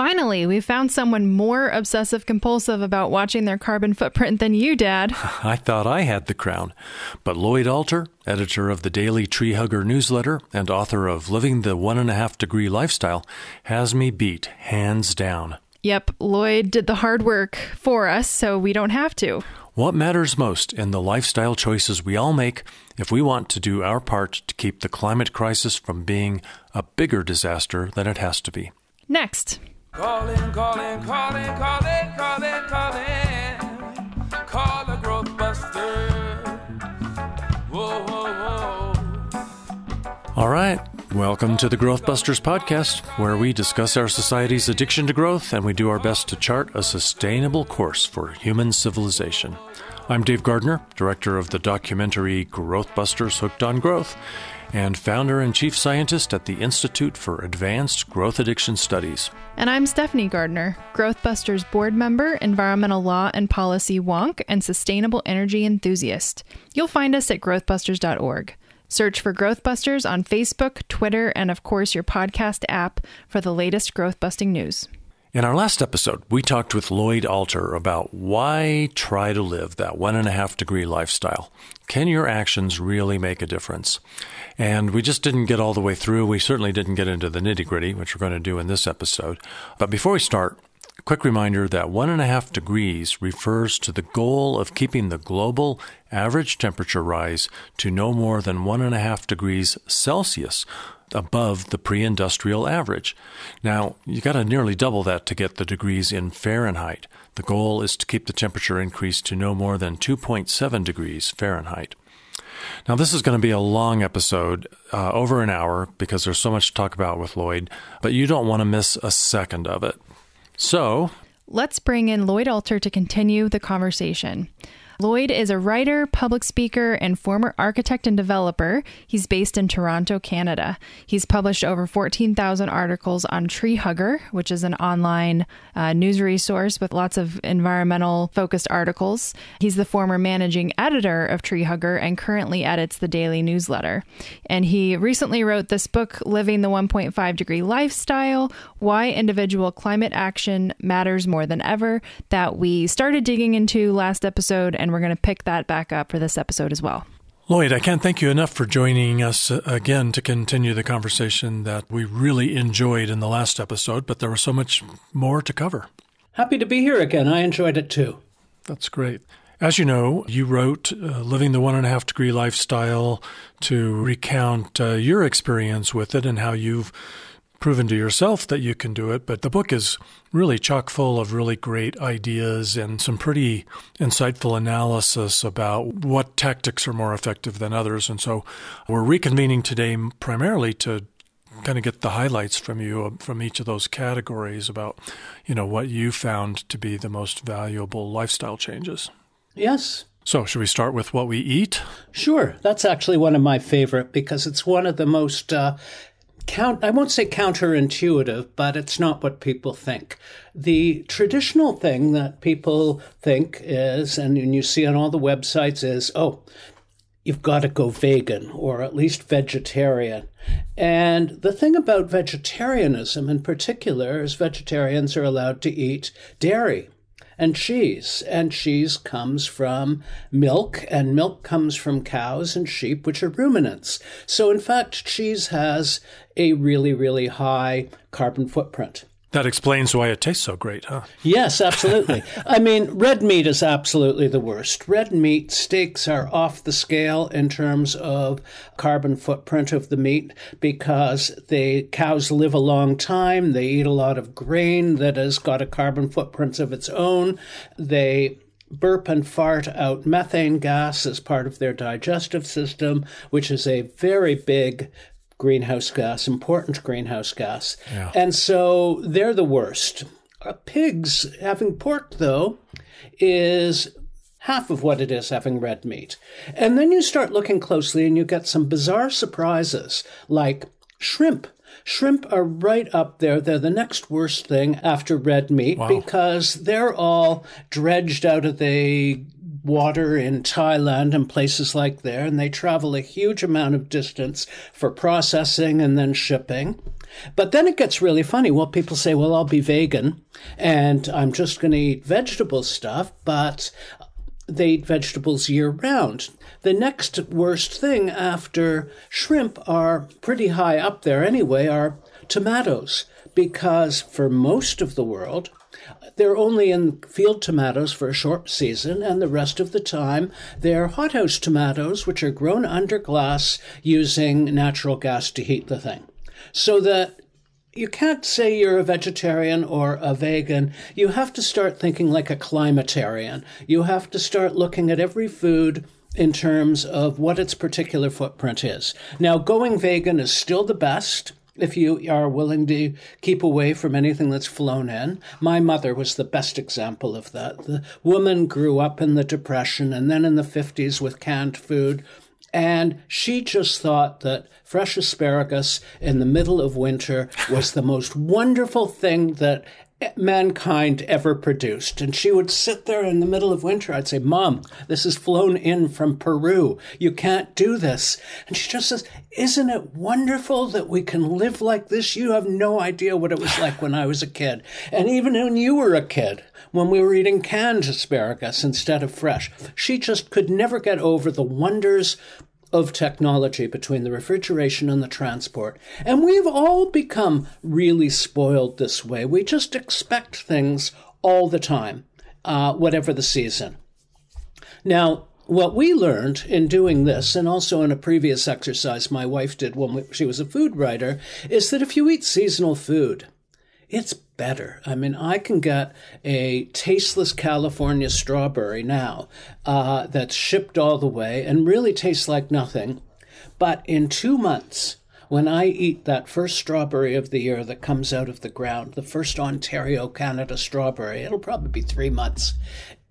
Finally, we found someone more obsessive compulsive about watching their carbon footprint than you, Dad. I thought I had the crown. But Lloyd Alter, editor of the Daily Treehugger newsletter and author of Living the One and a Half Degree Lifestyle, has me beat, hands down. Yep, Lloyd did the hard work for us, so we don't have to. What matters most in the lifestyle choices we all make if we want to do our part to keep the climate crisis from being a bigger disaster than it has to be? Next. Calling, calling, calling, calling, calling, calling. Call a growth buster. Whoa, whoa, whoa. All right. Welcome to the GrowthBusters podcast, where we discuss our society's addiction to growth and we do our best to chart a sustainable course for human civilization. I'm Dave Gardner, director of the documentary GrowthBusters Hooked on Growth, and founder and chief scientist at the Institute for Advanced Growth Addiction Studies. And I'm Stephanie Gardner, Growthbusters board member, environmental law and policy wonk, and sustainable energy enthusiast. You'll find us at growthbusters.org. Search for Growthbusters on Facebook, Twitter, and of course your podcast app for the latest growth busting news. In our last episode, we talked with Lloyd Alter about why try to live that one and a half degree lifestyle. Can your actions really make a difference? And we just didn't get all the way through. We certainly didn't get into the nitty gritty, which we're going to do in this episode. But before we start, quick reminder that one and a half degrees refers to the goal of keeping the global average temperature rise to no more than one and a half degrees Celsius above the pre industrial average. Now, you've got to nearly double that to get the degrees in Fahrenheit. The goal is to keep the temperature increase to no more than 2.7 degrees Fahrenheit. Now, this is going to be a long episode, uh, over an hour, because there's so much to talk about with Lloyd, but you don't want to miss a second of it. So, let's bring in Lloyd Alter to continue the conversation. Lloyd is a writer, public speaker, and former architect and developer. He's based in Toronto, Canada. He's published over 14,000 articles on Treehugger, which is an online uh, news resource with lots of environmental focused articles. He's the former managing editor of Treehugger and currently edits the daily newsletter. And he recently wrote this book, Living the 1.5 Degree Lifestyle Why Individual Climate Action Matters More Than Ever, that we started digging into last episode and and we're going to pick that back up for this episode as well. Lloyd, I can't thank you enough for joining us uh, again to continue the conversation that we really enjoyed in the last episode, but there was so much more to cover. Happy to be here again. I enjoyed it too. That's great. As you know, you wrote uh, Living the One and a Half Degree Lifestyle to recount uh, your experience with it and how you've proven to yourself that you can do it. But the book is really chock full of really great ideas and some pretty insightful analysis about what tactics are more effective than others. And so we're reconvening today primarily to kind of get the highlights from you from each of those categories about you know what you found to be the most valuable lifestyle changes. Yes. So, should we start with what we eat? Sure. That's actually one of my favorite because it's one of the most uh, count I won't say counterintuitive, but it's not what people think. The traditional thing that people think is, and you see on all the websites, is oh, you've got to go vegan or at least vegetarian. And the thing about vegetarianism in particular is vegetarians are allowed to eat dairy and cheese. And cheese comes from milk, and milk comes from cows and sheep, which are ruminants. So, in fact, cheese has a really, really high carbon footprint. That explains why it tastes so great, huh? Yes, absolutely. I mean, red meat is absolutely the worst. Red meat steaks are off the scale in terms of carbon footprint of the meat because the cows live a long time. They eat a lot of grain that has got a carbon footprint of its own. They burp and fart out methane gas as part of their digestive system, which is a very big greenhouse gas, important greenhouse gas. Yeah. And so they're the worst. Uh, pigs having pork, though, is half of what it is having red meat. And then you start looking closely and you get some bizarre surprises like shrimp. Shrimp are right up there. They're the next worst thing after red meat wow. because they're all dredged out of the water in Thailand and places like there, and they travel a huge amount of distance for processing and then shipping. But then it gets really funny. Well, people say, well, I'll be vegan and I'm just going to eat vegetable stuff, but they eat vegetables year round. The next worst thing after shrimp are pretty high up there anyway, are tomatoes, because for most of the world, they're only in field tomatoes for a short season, and the rest of the time they're hothouse tomatoes, which are grown under glass using natural gas to heat the thing. So that you can't say you're a vegetarian or a vegan. You have to start thinking like a climatarian. You have to start looking at every food in terms of what its particular footprint is. Now, going vegan is still the best if you are willing to keep away from anything that's flown in. My mother was the best example of that. The woman grew up in the Depression and then in the 50s with canned food. And she just thought that fresh asparagus in the middle of winter was the most wonderful thing that mankind ever produced. And she would sit there in the middle of winter. I'd say, Mom, this is flown in from Peru. You can't do this. And she just says, Isn't it wonderful that we can live like this? You have no idea what it was like when I was a kid. And even when you were a kid, when we were eating canned asparagus instead of fresh, she just could never get over the wonders of technology between the refrigeration and the transport. And we've all become really spoiled this way. We just expect things all the time, uh, whatever the season. Now, what we learned in doing this, and also in a previous exercise my wife did when she was a food writer, is that if you eat seasonal food, it's better. I mean, I can get a tasteless California strawberry now uh, that's shipped all the way and really tastes like nothing. But in two months, when I eat that first strawberry of the year that comes out of the ground, the first Ontario, Canada strawberry, it'll probably be three months.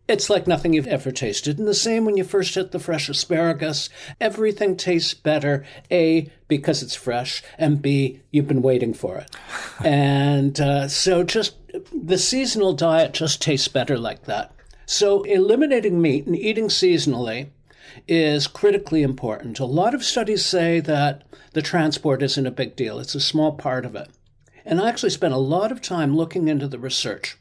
It's like nothing you've ever tasted. And the same when you first hit the fresh asparagus. Everything tastes better, A, because it's fresh, and B, you've been waiting for it. and uh, so just the seasonal diet just tastes better like that. So eliminating meat and eating seasonally is critically important. A lot of studies say that the transport isn't a big deal, it's a small part of it. And I actually spent a lot of time looking into the research.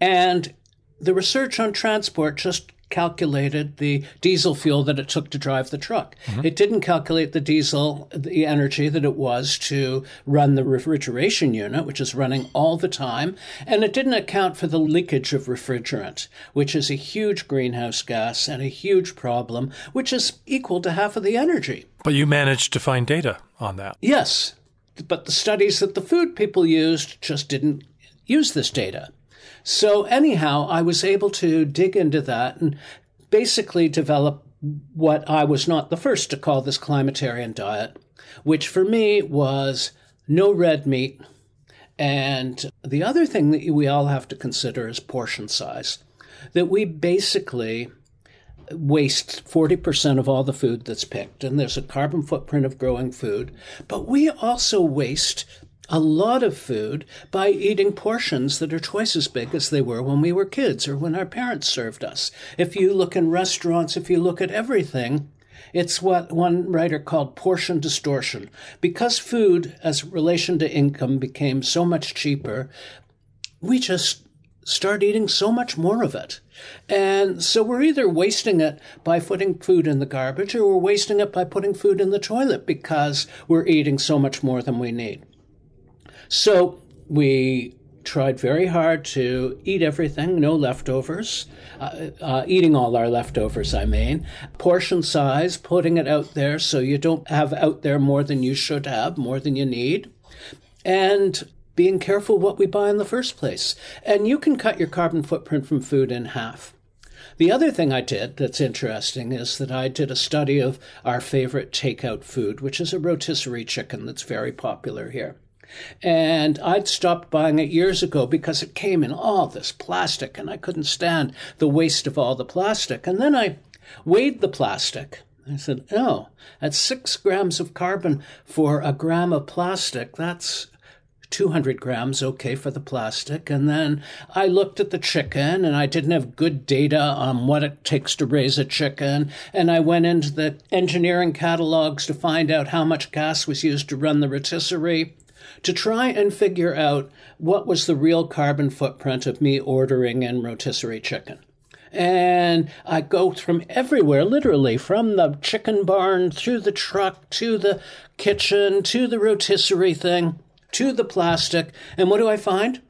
And the research on transport just calculated the diesel fuel that it took to drive the truck. Mm-hmm. It didn't calculate the diesel, the energy that it was to run the refrigeration unit, which is running all the time. And it didn't account for the leakage of refrigerant, which is a huge greenhouse gas and a huge problem, which is equal to half of the energy. But you managed to find data on that. Yes. But the studies that the food people used just didn't use this data. So, anyhow, I was able to dig into that and basically develop what I was not the first to call this climatarian diet, which for me was no red meat. And the other thing that we all have to consider is portion size. That we basically waste 40% of all the food that's picked, and there's a carbon footprint of growing food, but we also waste a lot of food by eating portions that are twice as big as they were when we were kids or when our parents served us. If you look in restaurants, if you look at everything, it's what one writer called portion distortion. Because food, as relation to income, became so much cheaper, we just start eating so much more of it. And so we're either wasting it by putting food in the garbage or we're wasting it by putting food in the toilet because we're eating so much more than we need. So we tried very hard to eat everything, no leftovers, uh, uh, eating all our leftovers, I mean. Portion size, putting it out there so you don't have out there more than you should have, more than you need. And being careful what we buy in the first place. And you can cut your carbon footprint from food in half. The other thing I did that's interesting is that I did a study of our favorite takeout food, which is a rotisserie chicken that's very popular here. And I'd stopped buying it years ago because it came in all this plastic and I couldn't stand the waste of all the plastic. And then I weighed the plastic. I said, oh, at six grams of carbon for a gram of plastic, that's 200 grams, okay, for the plastic. And then I looked at the chicken and I didn't have good data on what it takes to raise a chicken. And I went into the engineering catalogs to find out how much gas was used to run the rotisserie. To try and figure out what was the real carbon footprint of me ordering in rotisserie chicken. And I go from everywhere, literally, from the chicken barn through the truck to the kitchen to the rotisserie thing to the plastic. And what do I find?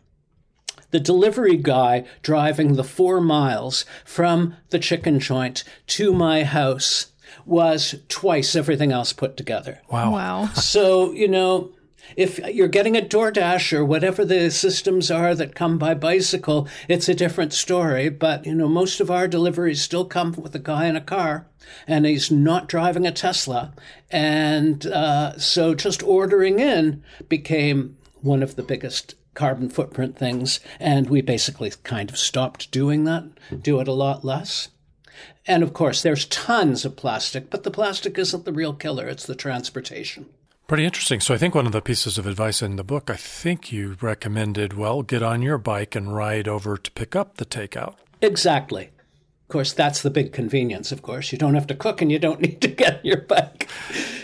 The delivery guy driving the four miles from the chicken joint to my house was twice everything else put together. Wow. Wow. So, you know, if you're getting a DoorDash or whatever the systems are that come by bicycle, it's a different story. But, you know, most of our deliveries still come with a guy in a car and he's not driving a Tesla. And uh, so just ordering in became one of the biggest carbon footprint things. And we basically kind of stopped doing that, do it a lot less. And of course, there's tons of plastic, but the plastic isn't the real killer, it's the transportation. Pretty interesting. So I think one of the pieces of advice in the book, I think you recommended, well, get on your bike and ride over to pick up the takeout. Exactly. Of course, that's the big convenience, of course. You don't have to cook and you don't need to get on your bike.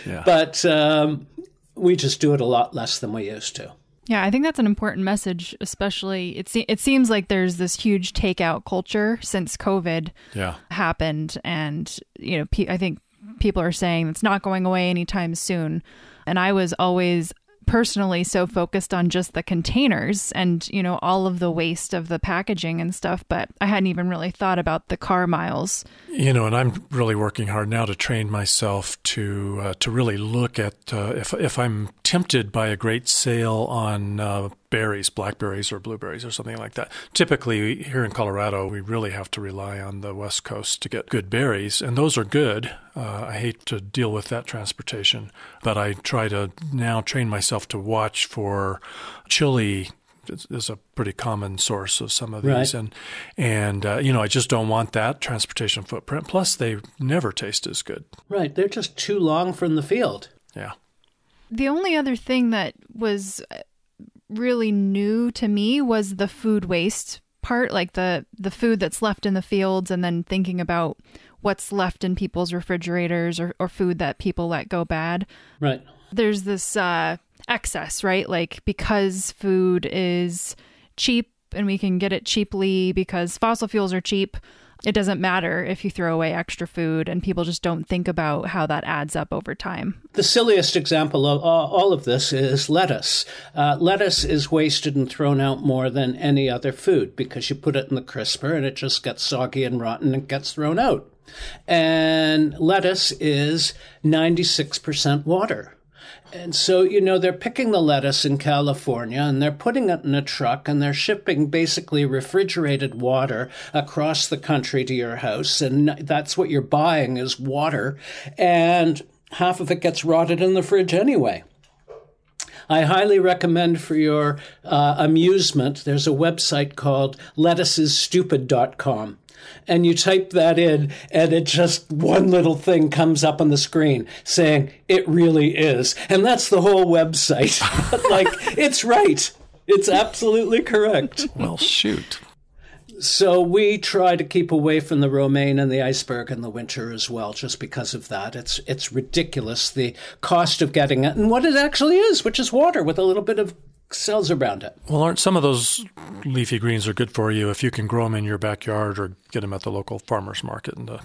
Yeah. But um, we just do it a lot less than we used to. Yeah, I think that's an important message, especially it, se- it seems like there's this huge takeout culture since COVID Yeah. happened. And, you know, pe- I think people are saying it's not going away anytime soon. And I was always personally so focused on just the containers and, you know, all of the waste of the packaging and stuff. But I hadn't even really thought about the car miles. You know, and I'm really working hard now to train myself to uh, to really look at uh, if if I'm tempted by a great sale on uh, berries, blackberries or blueberries or something like that. Typically, here in Colorado, we really have to rely on the West Coast to get good berries, and those are good. Uh, I hate to deal with that transportation, but I try to now train myself to watch for Chile is a pretty common source of some of these, Right. and and uh, you know I just don't want that transportation footprint. Plus, they never taste as good. Right. They're just too long from the field. Yeah. The only other thing that was really new to me was the food waste part, like the the food that's left in the fields, and then thinking about what's left in people's refrigerators or, or food that people let go bad. Right. There's this uh, excess, right? Like because food is cheap and we can get it cheaply because fossil fuels are cheap. It doesn't matter if you throw away extra food, and people just don't think about how that adds up over time. The silliest example of all all of this is lettuce. Uh, lettuce is wasted and thrown out more than any other food because you put it in the crisper and it just gets soggy and rotten and gets thrown out. And lettuce is 96% water. And so, you know, they're picking the lettuce in California and they're putting it in a truck and they're shipping basically refrigerated water across the country to your house. And that's what you're buying is water. And half of it gets rotted in the fridge anyway. I highly recommend for your uh, amusement, there's a website called lettucesstupid.com. And you type that in, and it just one little thing comes up on the screen saying, it really is. And that's the whole website. like, it's right. It's absolutely correct. Well, shoot. So we try to keep away from the romaine and the iceberg in the winter as well, just because of that. It's it's ridiculous the cost of getting it and what it actually is, which is water with a little bit of cells around it. Well, aren't some of those leafy greens are good for you if you can grow them in your backyard or get them at the local farmers market in the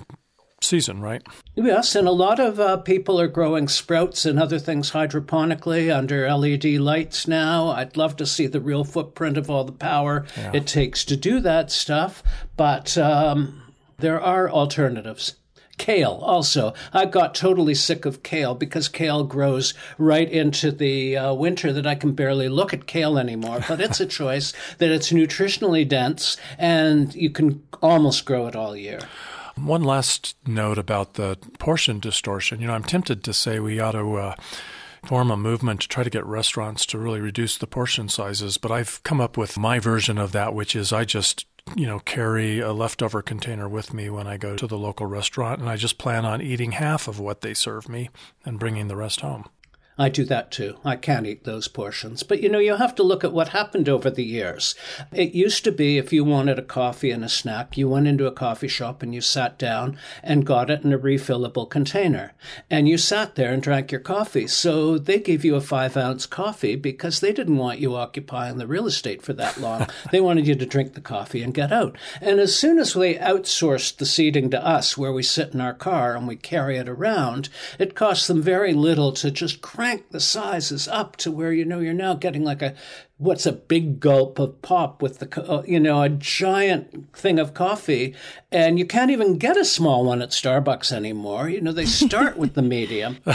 season, right? Yes, and a lot of uh, people are growing sprouts and other things hydroponically under LED lights now. I'd love to see the real footprint of all the power it takes to do that stuff, but um, there are alternatives. Kale also. I got totally sick of kale because kale grows right into the uh, winter that I can barely look at kale anymore. But it's a choice that it's nutritionally dense and you can almost grow it all year. One last note about the portion distortion. You know, I'm tempted to say we ought to uh, form a movement to try to get restaurants to really reduce the portion sizes, but I've come up with my version of that, which is I just you know, carry a leftover container with me when I go to the local restaurant, and I just plan on eating half of what they serve me and bringing the rest home. I do that too. I can't eat those portions. But you know, you have to look at what happened over the years. It used to be if you wanted a coffee and a snack, you went into a coffee shop and you sat down and got it in a refillable container. And you sat there and drank your coffee. So they gave you a five ounce coffee because they didn't want you occupying the real estate for that long. they wanted you to drink the coffee and get out. And as soon as they outsourced the seating to us, where we sit in our car and we carry it around, it costs them very little to just crank crank the sizes up to where you know you're now getting like a what's a big gulp of pop with the uh, you know a giant thing of coffee. And you can't even get a small one at Starbucks anymore. You know they start with the medium.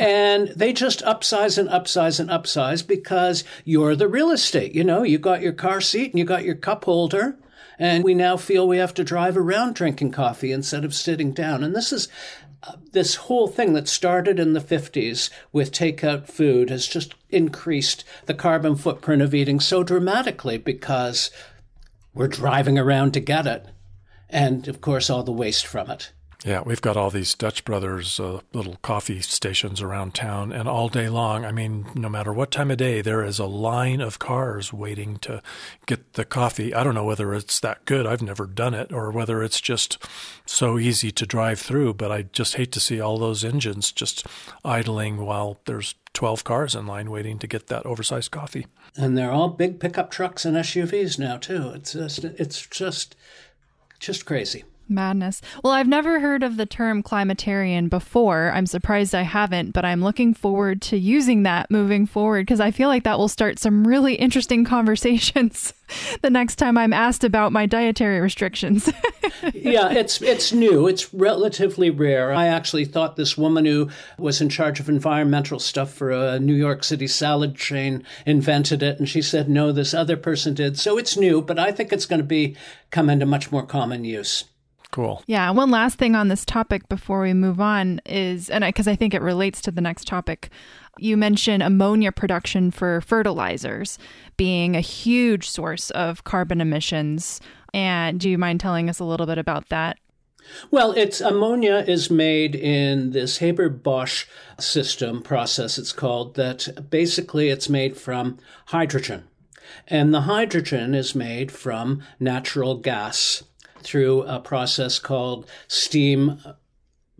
And they just upsize and upsize and upsize because you're the real estate. You know you got your car seat and you got your cup holder. And we now feel we have to drive around drinking coffee instead of sitting down. And this is this whole thing that started in the 50s with takeout food has just increased the carbon footprint of eating so dramatically because we're driving around to get it. And of course, all the waste from it. Yeah, we've got all these Dutch Brothers uh, little coffee stations around town, and all day long, I mean, no matter what time of day, there is a line of cars waiting to get the coffee. I don't know whether it's that good, I've never done it, or whether it's just so easy to drive through, but I just hate to see all those engines just idling while there's 12 cars in line waiting to get that oversized coffee. And they're all big pickup trucks and SUVs now, too. It's just, it's just, just crazy. Madness. Well, I've never heard of the term climatarian before. I'm surprised I haven't, but I'm looking forward to using that moving forward because I feel like that will start some really interesting conversations the next time I'm asked about my dietary restrictions. yeah, it's it's new. It's relatively rare. I actually thought this woman who was in charge of environmental stuff for a New York City salad chain invented it and she said no, this other person did. So it's new, but I think it's going to be come into much more common use. Cool. Yeah. One last thing on this topic before we move on is, and because I, I think it relates to the next topic, you mentioned ammonia production for fertilizers being a huge source of carbon emissions. And do you mind telling us a little bit about that? Well, it's ammonia is made in this Haber Bosch system process, it's called, that basically it's made from hydrogen. And the hydrogen is made from natural gas through a process called steam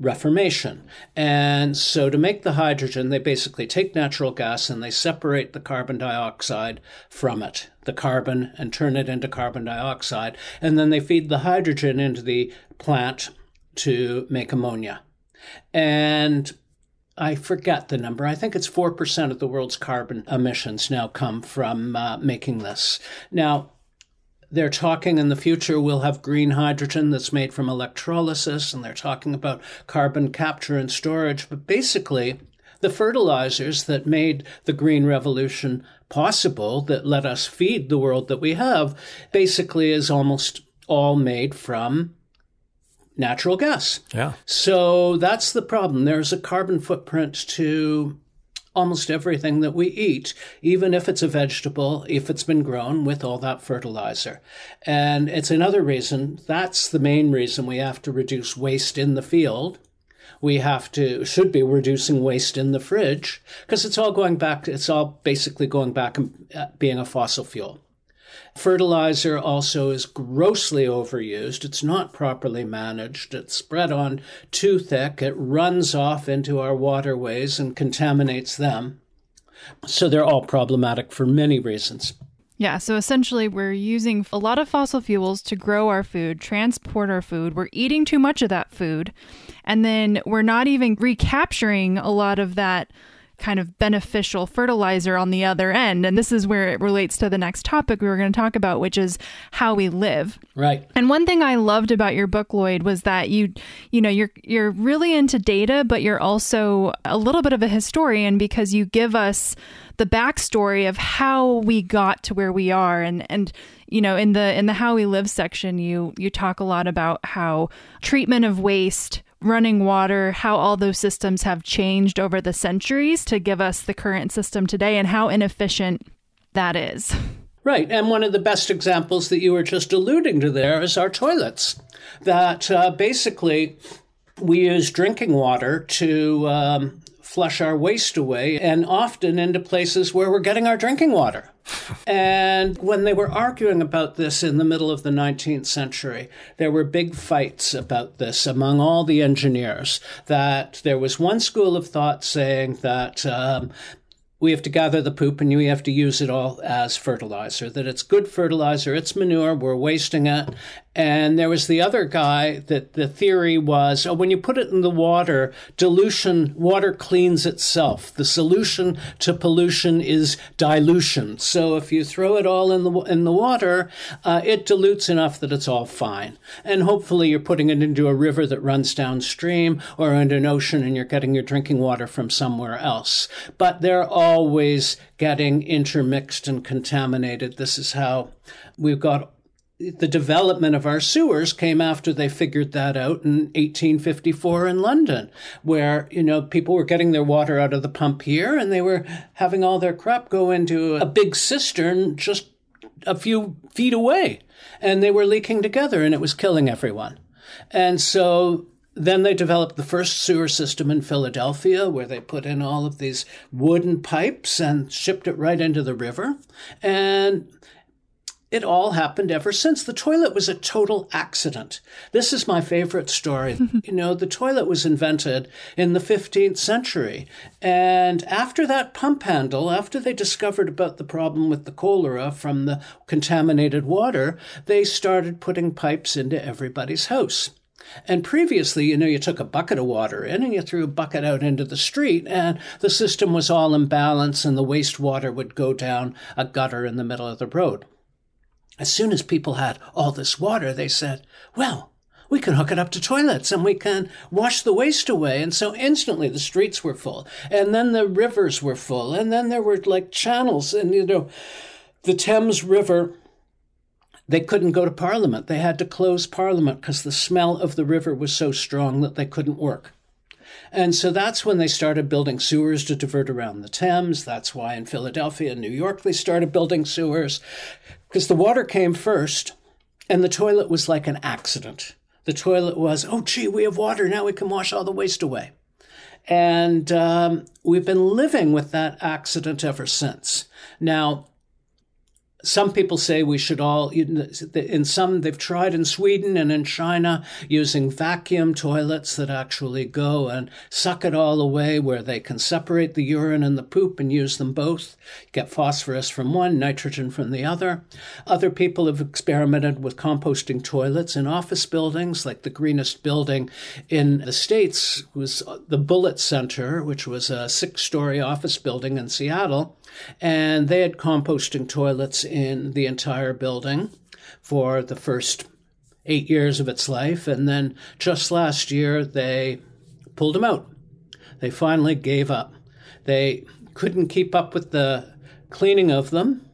reformation. And so to make the hydrogen, they basically take natural gas and they separate the carbon dioxide from it, the carbon, and turn it into carbon dioxide. And then they feed the hydrogen into the plant to make ammonia. And I forget the number. I think it's 4% of the world's carbon emissions now come from uh, making this. Now, they're talking in the future we'll have green hydrogen that's made from electrolysis, and they're talking about carbon capture and storage. But basically, the fertilizers that made the green revolution possible, that let us feed the world that we have, basically is almost all made from natural gas. Yeah. So that's the problem. There's a carbon footprint to almost everything that we eat, even if it's a vegetable, if it's been grown with all that fertilizer. And it's another reason, that's the main reason we have to reduce waste in the field. We have to, should be reducing waste in the fridge because it's all going back, it's all basically going back and uh, being a fossil fuel. Fertilizer also is grossly overused. It's not properly managed. It's spread on too thick. It runs off into our waterways and contaminates them. So they're all problematic for many reasons. Yeah, so essentially, we're using a lot of fossil fuels to grow our food, transport our food. We're eating too much of that food. And then we're not even recapturing a lot of that kind of beneficial fertilizer on the other end. And this is where it relates to the next topic we were going to talk about, which is how we live. Right. And one thing I loved about your book, Lloyd, was that you, you know, you're you're really into data, but you're also a little bit of a historian because you give us the backstory of how we got to where we are and and you know in the in the how we live section you you talk a lot about how treatment of waste running water, how all those systems have changed over the centuries to give us the current system today, and how inefficient that is. Right. And one of the best examples that you were just alluding to there is our toilets. That uh, basically we use drinking water to um, flush our waste away and often into places where we're getting our drinking water. and when they were arguing about this in the middle of the 19th century, there were big fights about this among all the engineers. That there was one school of thought saying that um, we have to gather the poop and we have to use it all as fertilizer, that it's good fertilizer, it's manure, we're wasting it. And there was the other guy that the theory was oh, when you put it in the water, dilution, water cleans itself. The solution to pollution is dilution. So if you throw it all in the, in the water, uh, it dilutes enough that it's all fine. And hopefully you're putting it into a river that runs downstream or into an ocean and you're getting your drinking water from somewhere else. But they're always getting intermixed and contaminated. This is how we've got the development of our sewers came after they figured that out in 1854 in London, where, you know, people were getting their water out of the pump here and they were having all their crap go into a big cistern just a few feet away. And they were leaking together and it was killing everyone. And so then they developed the first sewer system in Philadelphia where they put in all of these wooden pipes and shipped it right into the river. And it all happened ever since. The toilet was a total accident. This is my favorite story. you know, the toilet was invented in the 15th century. And after that pump handle, after they discovered about the problem with the cholera from the contaminated water, they started putting pipes into everybody's house. And previously, you know, you took a bucket of water in and you threw a bucket out into the street, and the system was all in balance, and the wastewater would go down a gutter in the middle of the road. As soon as people had all this water, they said, well, we can hook it up to toilets and we can wash the waste away. And so instantly the streets were full. And then the rivers were full. And then there were like channels. And, you know, the Thames River, they couldn't go to Parliament. They had to close Parliament because the smell of the river was so strong that they couldn't work. And so that's when they started building sewers to divert around the Thames. That's why in Philadelphia and New York they started building sewers because the water came first and the toilet was like an accident. The toilet was, oh, gee, we have water. Now we can wash all the waste away. And um, we've been living with that accident ever since. Now, some people say we should all, in some, they've tried in Sweden and in China using vacuum toilets that actually go and suck it all away, where they can separate the urine and the poop and use them both, get phosphorus from one, nitrogen from the other. Other people have experimented with composting toilets in office buildings, like the greenest building in the States was the Bullitt Center, which was a six story office building in Seattle. And they had composting toilets in the entire building for the first eight years of its life. And then just last year, they pulled them out. They finally gave up. They couldn't keep up with the cleaning of them.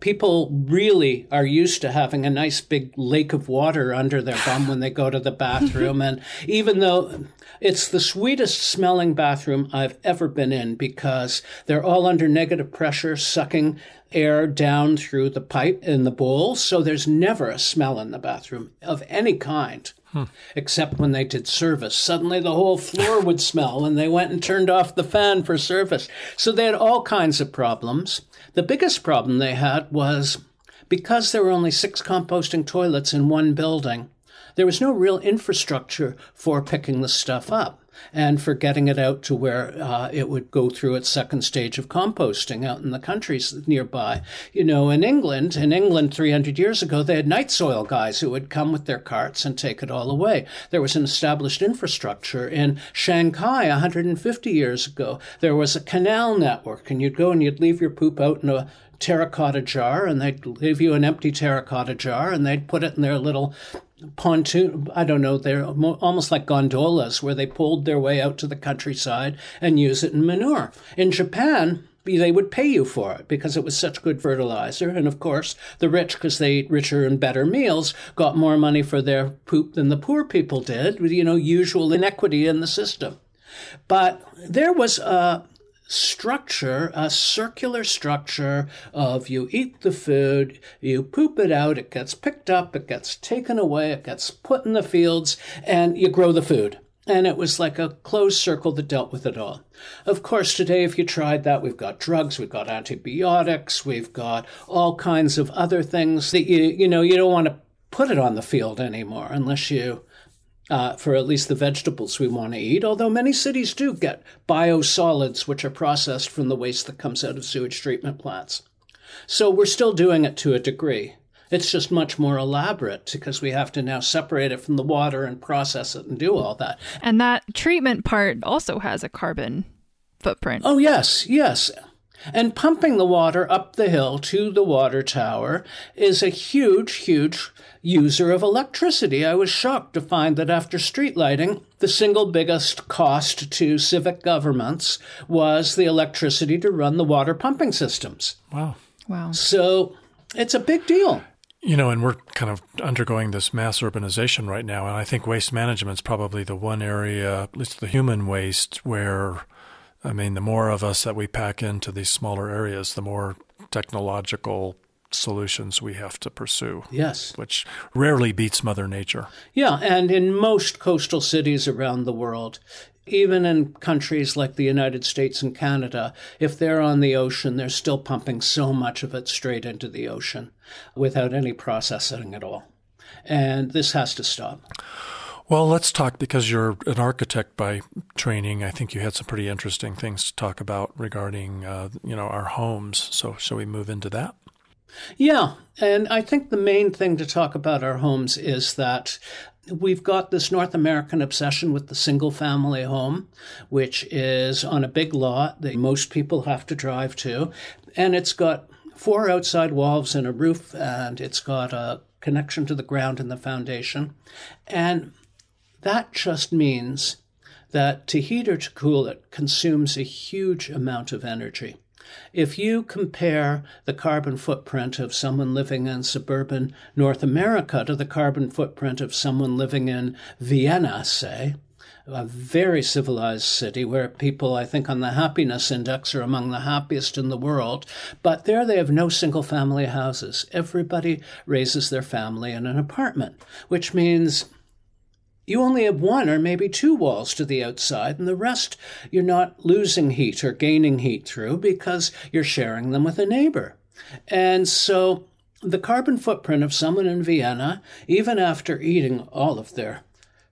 People really are used to having a nice big lake of water under their bum when they go to the bathroom. and even though it's the sweetest smelling bathroom I've ever been in because they're all under negative pressure, sucking air down through the pipe in the bowl. So there's never a smell in the bathroom of any kind. Hmm. Except when they did service. Suddenly the whole floor would smell and they went and turned off the fan for service. So they had all kinds of problems. The biggest problem they had was because there were only six composting toilets in one building, there was no real infrastructure for picking the stuff up and for getting it out to where uh, it would go through its second stage of composting out in the countries nearby. You know, in England, in England 300 years ago, they had night soil guys who would come with their carts and take it all away. There was an established infrastructure. In Shanghai 150 years ago, there was a canal network, and you'd go and you'd leave your poop out in a terracotta jar and they'd give you an empty terracotta jar and they'd put it in their little pontoon i don't know they're almost like gondolas where they pulled their way out to the countryside and use it in manure in japan they would pay you for it because it was such good fertilizer. And of course, the rich, because they ate richer and better meals, got more money for their poop than the poor people did, you know, usual inequity in the system. But there was a, structure, a circular structure of you eat the food, you poop it out, it gets picked up, it gets taken away, it gets put in the fields, and you grow the food. and it was like a closed circle that dealt with it all. Of course, today, if you tried that, we've got drugs, we've got antibiotics, we've got all kinds of other things that you, you know, you don't want to put it on the field anymore unless you, uh, for at least the vegetables we want to eat. Although many cities do get biosolids, which are processed from the waste that comes out of sewage treatment plants. So we're still doing it to a degree. It's just much more elaborate because we have to now separate it from the water and process it and do all that. And that treatment part also has a carbon footprint. Oh, yes, yes. And pumping the water up the hill to the water tower is a huge, huge user of electricity. I was shocked to find that after street lighting, the single biggest cost to civic governments was the electricity to run the water pumping systems. Wow. Wow. So it's a big deal. You know, and we're kind of undergoing this mass urbanization right now. And I think waste management is probably the one area, at least the human waste, where, I mean, the more of us that we pack into these smaller areas, the more technological solutions we have to pursue. Yes. Which rarely beats Mother Nature. Yeah. And in most coastal cities around the world, even in countries like the United States and Canada, if they're on the ocean, they're still pumping so much of it straight into the ocean without any processing at all. And this has to stop. Well, let's talk because you're an architect by training. I think you had some pretty interesting things to talk about regarding, uh, you know, our homes. So, shall we move into that? Yeah, and I think the main thing to talk about our homes is that we've got this North American obsession with the single family home, which is on a big lot that most people have to drive to. And it's got four outside walls and a roof, and it's got a connection to the ground and the foundation. And that just means that to heat or to cool it consumes a huge amount of energy. If you compare the carbon footprint of someone living in suburban North America to the carbon footprint of someone living in Vienna, say, a very civilized city where people, I think, on the happiness index are among the happiest in the world. But there they have no single family houses. Everybody raises their family in an apartment, which means you only have one or maybe two walls to the outside, and the rest you're not losing heat or gaining heat through because you're sharing them with a neighbor. And so the carbon footprint of someone in Vienna, even after eating all of their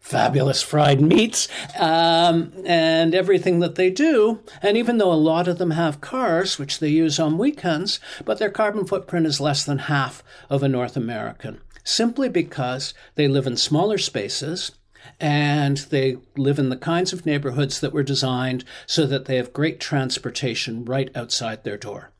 fabulous fried meats um, and everything that they do. And even though a lot of them have cars, which they use on weekends, but their carbon footprint is less than half of a North American, simply because they live in smaller spaces and they live in the kinds of neighborhoods that were designed so that they have great transportation right outside their door.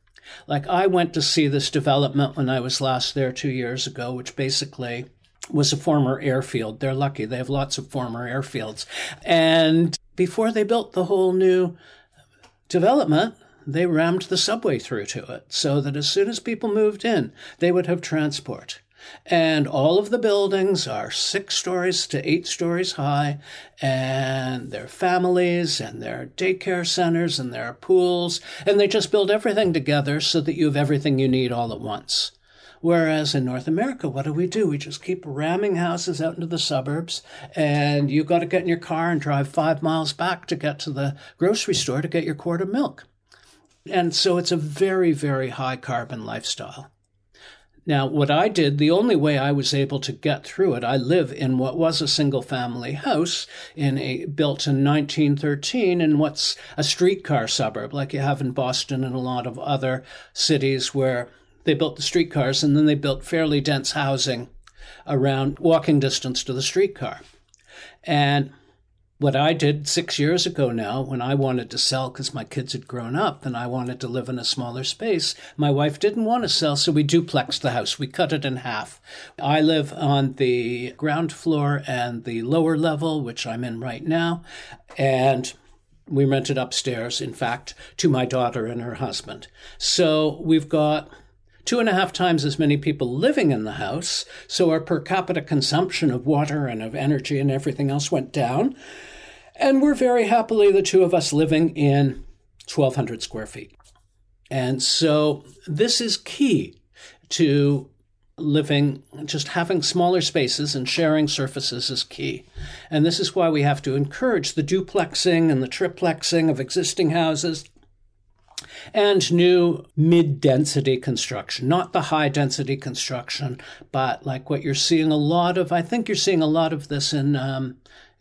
Like I went to see this development when I was last there two years ago, which basically was a former airfield. They're lucky. They have lots of former airfields. And before they built the whole new development, they rammed the subway through to it so that as soon as people moved in, they would have transport. And all of the buildings are six stories to eight stories high, and their families and their daycare centers and their pools, and they just build everything together so that you have everything you need all at once. Whereas in North America, what do we do? We just keep ramming houses out into the suburbs, and you've got to get in your car and drive five miles back to get to the grocery store to get your quart of milk. And so it's a very, very high carbon lifestyle. Now, what I did, the only way I was able to get through it, I live in what was a single family house in a built in 1913 in what's a streetcar suburb, like you have in Boston and a lot of other cities where they built the streetcars and then they built fairly dense housing around walking distance to the streetcar. And what I did six years ago now, when I wanted to sell because my kids had grown up and I wanted to live in a smaller space, my wife didn't want to sell, so we duplexed the house. We cut it in half. I live on the ground floor and the lower level, which I'm in right now, and we rented upstairs, in fact, to my daughter and her husband. So we've got two and a half times as many people living in the house. So our per capita consumption of water and of energy and everything else went down. And we're very happily, the two of us, living in 1,200 square feet. And so this is key to living, just having smaller spaces and sharing surfaces is key. And this is why we have to encourage the duplexing and the triplexing of existing houses and new mid density construction, not the high density construction, but like what you're seeing a lot of. I think you're seeing a lot of this in um,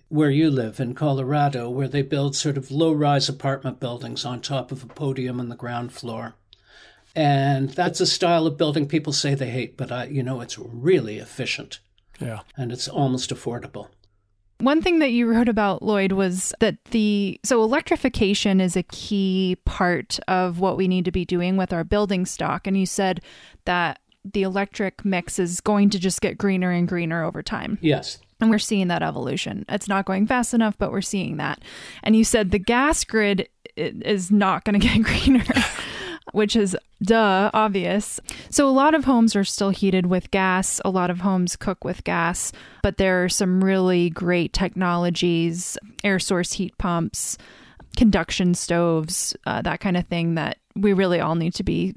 where you live in Colorado, where they build sort of low rise apartment buildings on top of a podium on the ground floor. And that's a style of building people say they hate, but I, you know, it's really efficient. Yeah. And it's almost affordable. One thing that you wrote about, Lloyd, was that the so electrification is a key part of what we need to be doing with our building stock. And you said that the electric mix is going to just get greener and greener over time. Yes. And we're seeing that evolution. It's not going fast enough, but we're seeing that. And you said the gas grid is not going to get greener which is duh, obvious. So, a lot of homes are still heated with gas. A lot of homes cook with gas, but there are some really great technologies, air source heat pumps, induction stoves, uh, that kind of thing that we really all need to be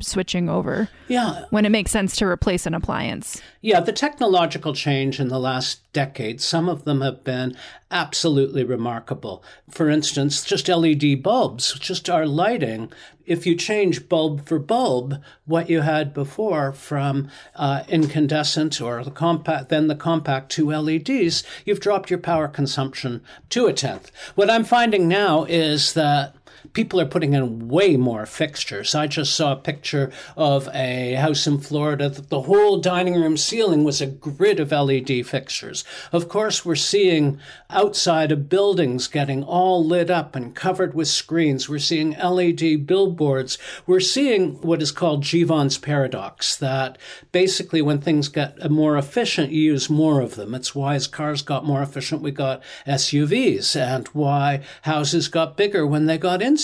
switching over. Yeah. When it makes sense to replace an appliance. Yeah, the technological change in the last decade, some of them have been absolutely remarkable. For instance, just LED bulbs, just our lighting. If you change bulb for bulb, what you had before from uh, incandescent or the compact, then the compact to LEDs, you've dropped your power consumption to a tenth. What I'm finding now is that people are putting in way more fixtures. I just saw a picture of a house in Florida that the whole dining room ceiling was a grid of LED fixtures. Of course, we're seeing outside of buildings getting all lit up and covered with screens. We're seeing LED billboards. We're seeing what is called Jevons paradox that basically when things get more efficient, you use more of them. It's why as cars got more efficient, we got SUVs and why houses got bigger when they got insulated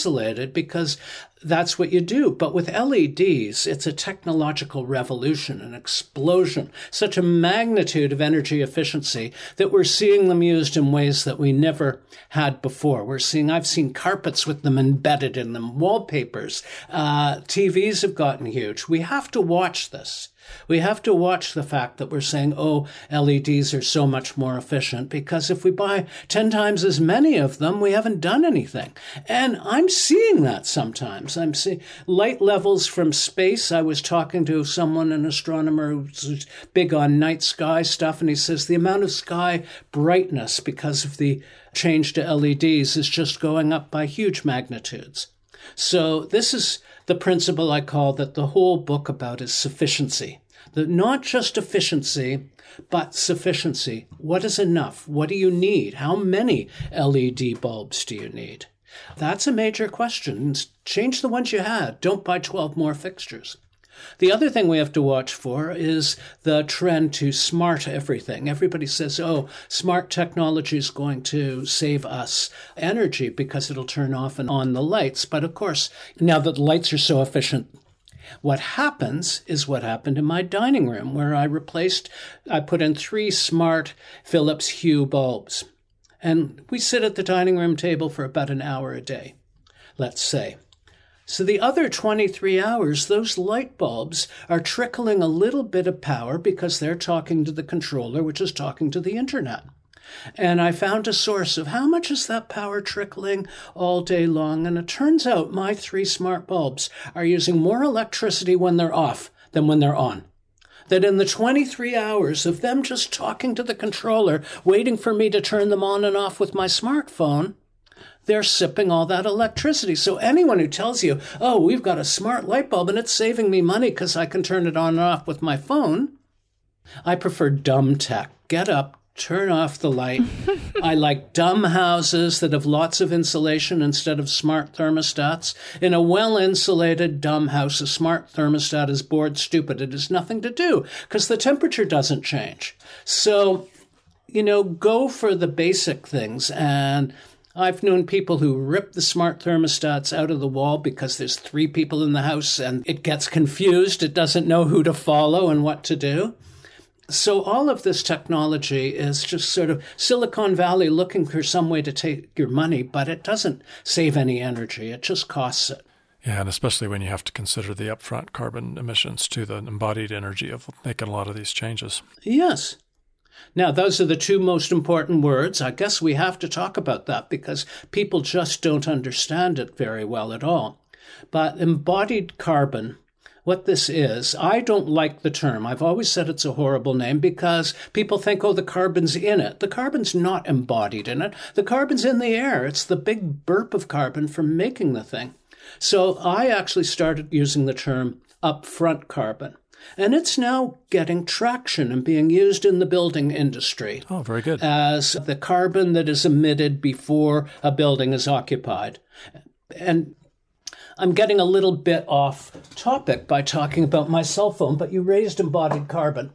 because that's what you do. But with LEDs, it's a technological revolution, an explosion, such a magnitude of energy efficiency that we're seeing them used in ways that we never had before. We're seeing, I've seen carpets with them embedded in them, wallpapers, uh, TVs have gotten huge. We have to watch this. We have to watch the fact that we're saying, oh, LEDs are so much more efficient because if we buy 10 times as many of them, we haven't done anything. And I'm seeing that sometimes. I'm seeing light levels from space. I was talking to someone, an astronomer who's big on night sky stuff, and he says the amount of sky brightness because of the change to LEDs is just going up by huge magnitudes. So this is the principle I call that the whole book about is sufficiency. That not just efficiency, but sufficiency. What is enough? What do you need? How many LED bulbs do you need? That's a major question. Change the ones you had. Don't buy 12 more fixtures. The other thing we have to watch for is the trend to smart everything. Everybody says, oh, smart technology is going to save us energy because it'll turn off and on the lights. But of course, now that the lights are so efficient, what happens is what happened in my dining room, where I replaced, I put in three smart Philips Hue bulbs. And we sit at the dining room table for about an hour a day, let's say. So the other 23 hours, those light bulbs are trickling a little bit of power because they're talking to the controller, which is talking to the internet. And I found a source of how much is that power trickling all day long. And it turns out my three smart bulbs are using more electricity when they're off than when they're on. That in the 23 hours of them just talking to the controller, waiting for me to turn them on and off with my smartphone, they're sipping all that electricity. So anyone who tells you, oh, we've got a smart light bulb and it's saving me money because I can turn it on and off with my phone, I prefer dumb tech. Get up, turn off the light. I like dumb houses that have lots of insulation instead of smart thermostats. In a well insulated dumb house, a smart thermostat is bored stupid. It has nothing to do because the temperature doesn't change. So, you know, go for the basic things and I've known people who rip the smart thermostats out of the wall because there's three people in the house and it gets confused. It doesn't know who to follow and what to do. So, all of this technology is just sort of Silicon Valley looking for some way to take your money, but it doesn't save any energy. It just costs it. Yeah, and especially when you have to consider the upfront carbon emissions to the embodied energy of making a lot of these changes. Yes. Now, those are the two most important words. I guess we have to talk about that because people just don't understand it very well at all. But embodied carbon, what this is, I don't like the term. I've always said it's a horrible name because people think, oh, the carbon's in it. The carbon's not embodied in it. The carbon's in the air. It's the big burp of carbon from making the thing. So I actually started using the term upfront carbon. And it's now getting traction and being used in the building industry. Oh, very good. As the carbon that is emitted before a building is occupied. And I'm getting a little bit off topic by talking about my cell phone, but you raised embodied carbon.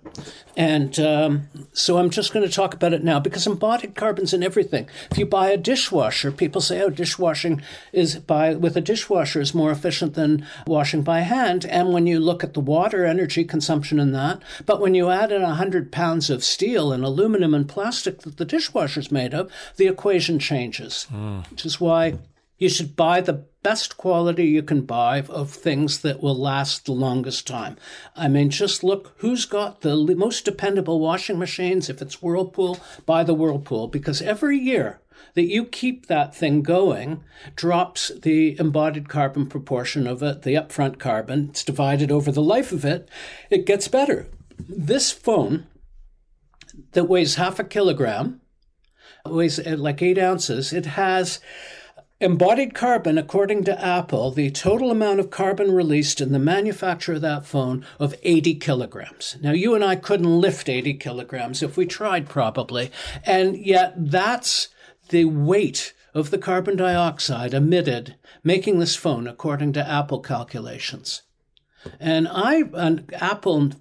And um, so I'm just going to talk about it now because embodied carbon's in everything. If you buy a dishwasher, people say, oh, dishwashing is by with a dishwasher is more efficient than washing by hand. And when you look at the water energy consumption in that, but when you add in 100 pounds of steel and aluminum and plastic that the dishwasher's made of, the equation changes, mm. which is why you should buy the best quality you can buy of things that will last the longest time. I mean, just look who's got the most dependable washing machines. If it's Whirlpool, buy the Whirlpool because every year that you keep that thing going drops the embodied carbon proportion of it, the upfront carbon. It's divided over the life of it. It gets better. This phone that weighs half a kilogram, weighs uh, like eight ounces, it has Embodied carbon, according to Apple, the total amount of carbon released in the manufacture of that phone of 80 kilograms. Now, you and I couldn't lift 80 kilograms if we tried, probably. And yet, that's the weight of the carbon dioxide emitted making this phone, according to Apple calculations. And I, an Apple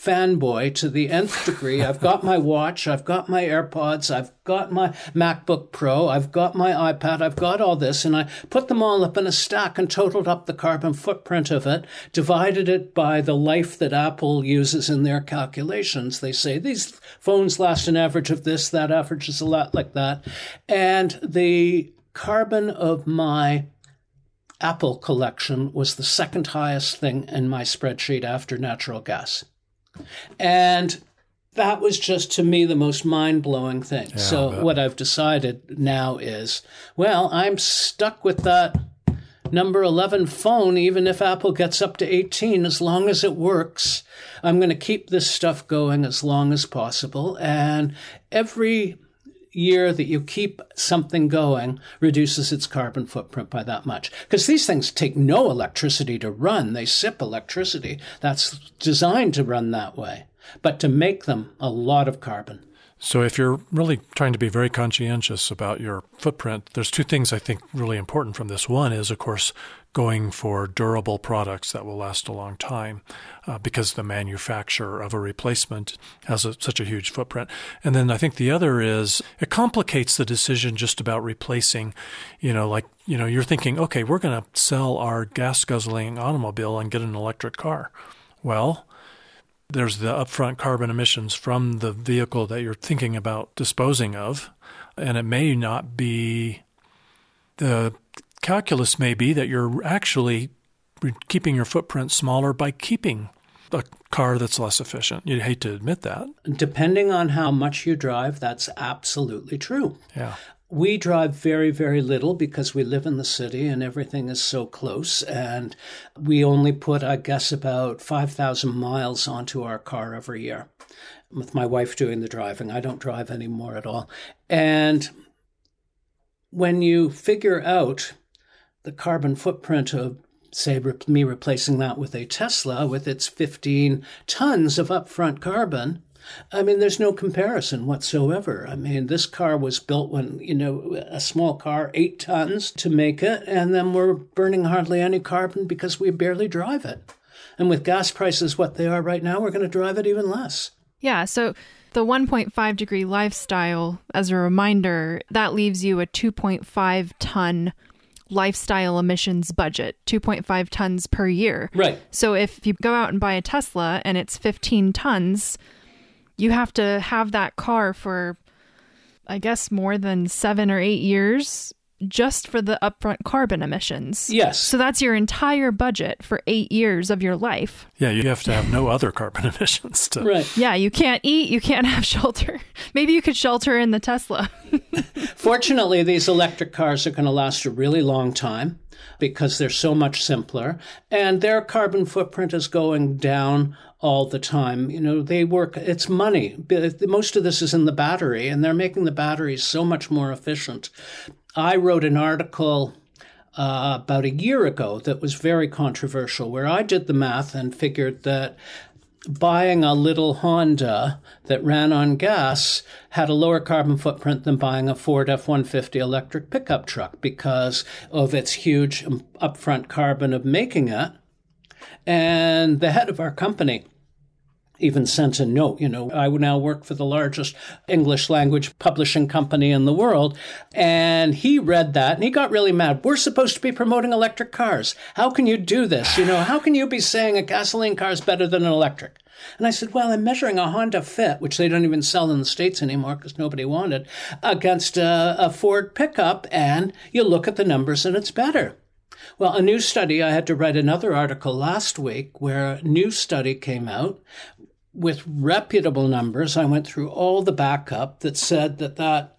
fanboy to the nth degree. I've got my watch, I've got my AirPods, I've got my MacBook Pro, I've got my iPad, I've got all this, and I put them all up in a stack and totaled up the carbon footprint of it, divided it by the life that Apple uses in their calculations. They say these phones last an average of this, that average is a lot like that. And the carbon of my Apple collection was the second highest thing in my spreadsheet after natural gas. And that was just to me the most mind blowing thing. Yeah, so, what I've decided now is well, I'm stuck with that number 11 phone, even if Apple gets up to 18, as long as it works. I'm going to keep this stuff going as long as possible. And every year that you keep something going reduces its carbon footprint by that much. Because these things take no electricity to run, they sip electricity. That's designed to run that way. But to make them, a lot of carbon. So, if you're really trying to be very conscientious about your footprint, there's two things I think really important from this. One is, of course, going for durable products that will last a long time uh, because the manufacture of a replacement has a, such a huge footprint. And then I think the other is it complicates the decision just about replacing, you know, like, you know, you're thinking, okay, we're going to sell our gas guzzling automobile and get an electric car. Well, there's the upfront carbon emissions from the vehicle that you're thinking about disposing of, and it may not be the calculus may be that you're actually keeping your footprint smaller by keeping a car that's less efficient. You'd hate to admit that. Depending on how much you drive, that's absolutely true. Yeah. We drive very, very little because we live in the city and everything is so close. And we only put, I guess, about 5,000 miles onto our car every year with my wife doing the driving. I don't drive anymore at all. And when you figure out the carbon footprint of say me replacing that with a Tesla with its 15 tons of upfront carbon I mean, there's no comparison whatsoever. I mean, this car was built when, you know, a small car, eight tons to make it, and then we're burning hardly any carbon because we barely drive it. And with gas prices what they are right now, we're going to drive it even less. Yeah. So the 1.5 degree lifestyle, as a reminder, that leaves you a 2.5 ton lifestyle emissions budget 2.5 tons per year. Right. So if you go out and buy a Tesla and it's 15 tons, you have to have that car for, I guess, more than seven or eight years just for the upfront carbon emissions. Yes. So that's your entire budget for eight years of your life. Yeah, you have to have no other carbon emissions to. Right. Yeah, you can't eat, you can't have shelter. Maybe you could shelter in the Tesla. Fortunately, these electric cars are going to last a really long time because they're so much simpler and their carbon footprint is going down all the time. You know, they work, it's money. Most of this is in the battery and they're making the batteries so much more efficient. I wrote an article uh, about a year ago that was very controversial where I did the math and figured that buying a little Honda that ran on gas had a lower carbon footprint than buying a Ford F 150 electric pickup truck because of its huge upfront carbon of making it. And the head of our company even sent a note. You know, I now work for the largest English language publishing company in the world. And he read that and he got really mad. We're supposed to be promoting electric cars. How can you do this? You know, how can you be saying a gasoline car is better than an electric? And I said, well, I'm measuring a Honda Fit, which they don't even sell in the States anymore because nobody wanted, against a, a Ford pickup. And you look at the numbers and it's better. Well, a new study, I had to write another article last week where a new study came out with reputable numbers. I went through all the backup that said that that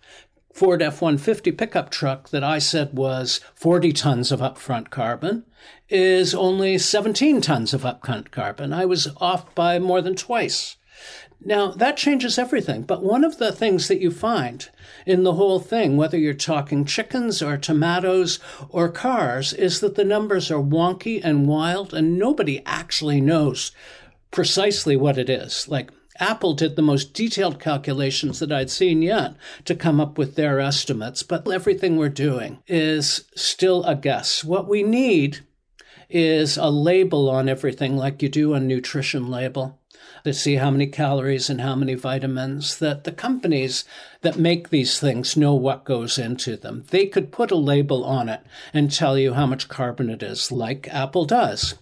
Ford F 150 pickup truck that I said was 40 tons of upfront carbon is only 17 tons of upfront carbon. I was off by more than twice. Now, that changes everything. But one of the things that you find in the whole thing, whether you're talking chickens or tomatoes or cars, is that the numbers are wonky and wild, and nobody actually knows precisely what it is. Like Apple did the most detailed calculations that I'd seen yet to come up with their estimates, but everything we're doing is still a guess. What we need is a label on everything, like you do a nutrition label, to see how many calories and how many vitamins that the companies that make these things know what goes into them. They could put a label on it and tell you how much carbon it is, like Apple does.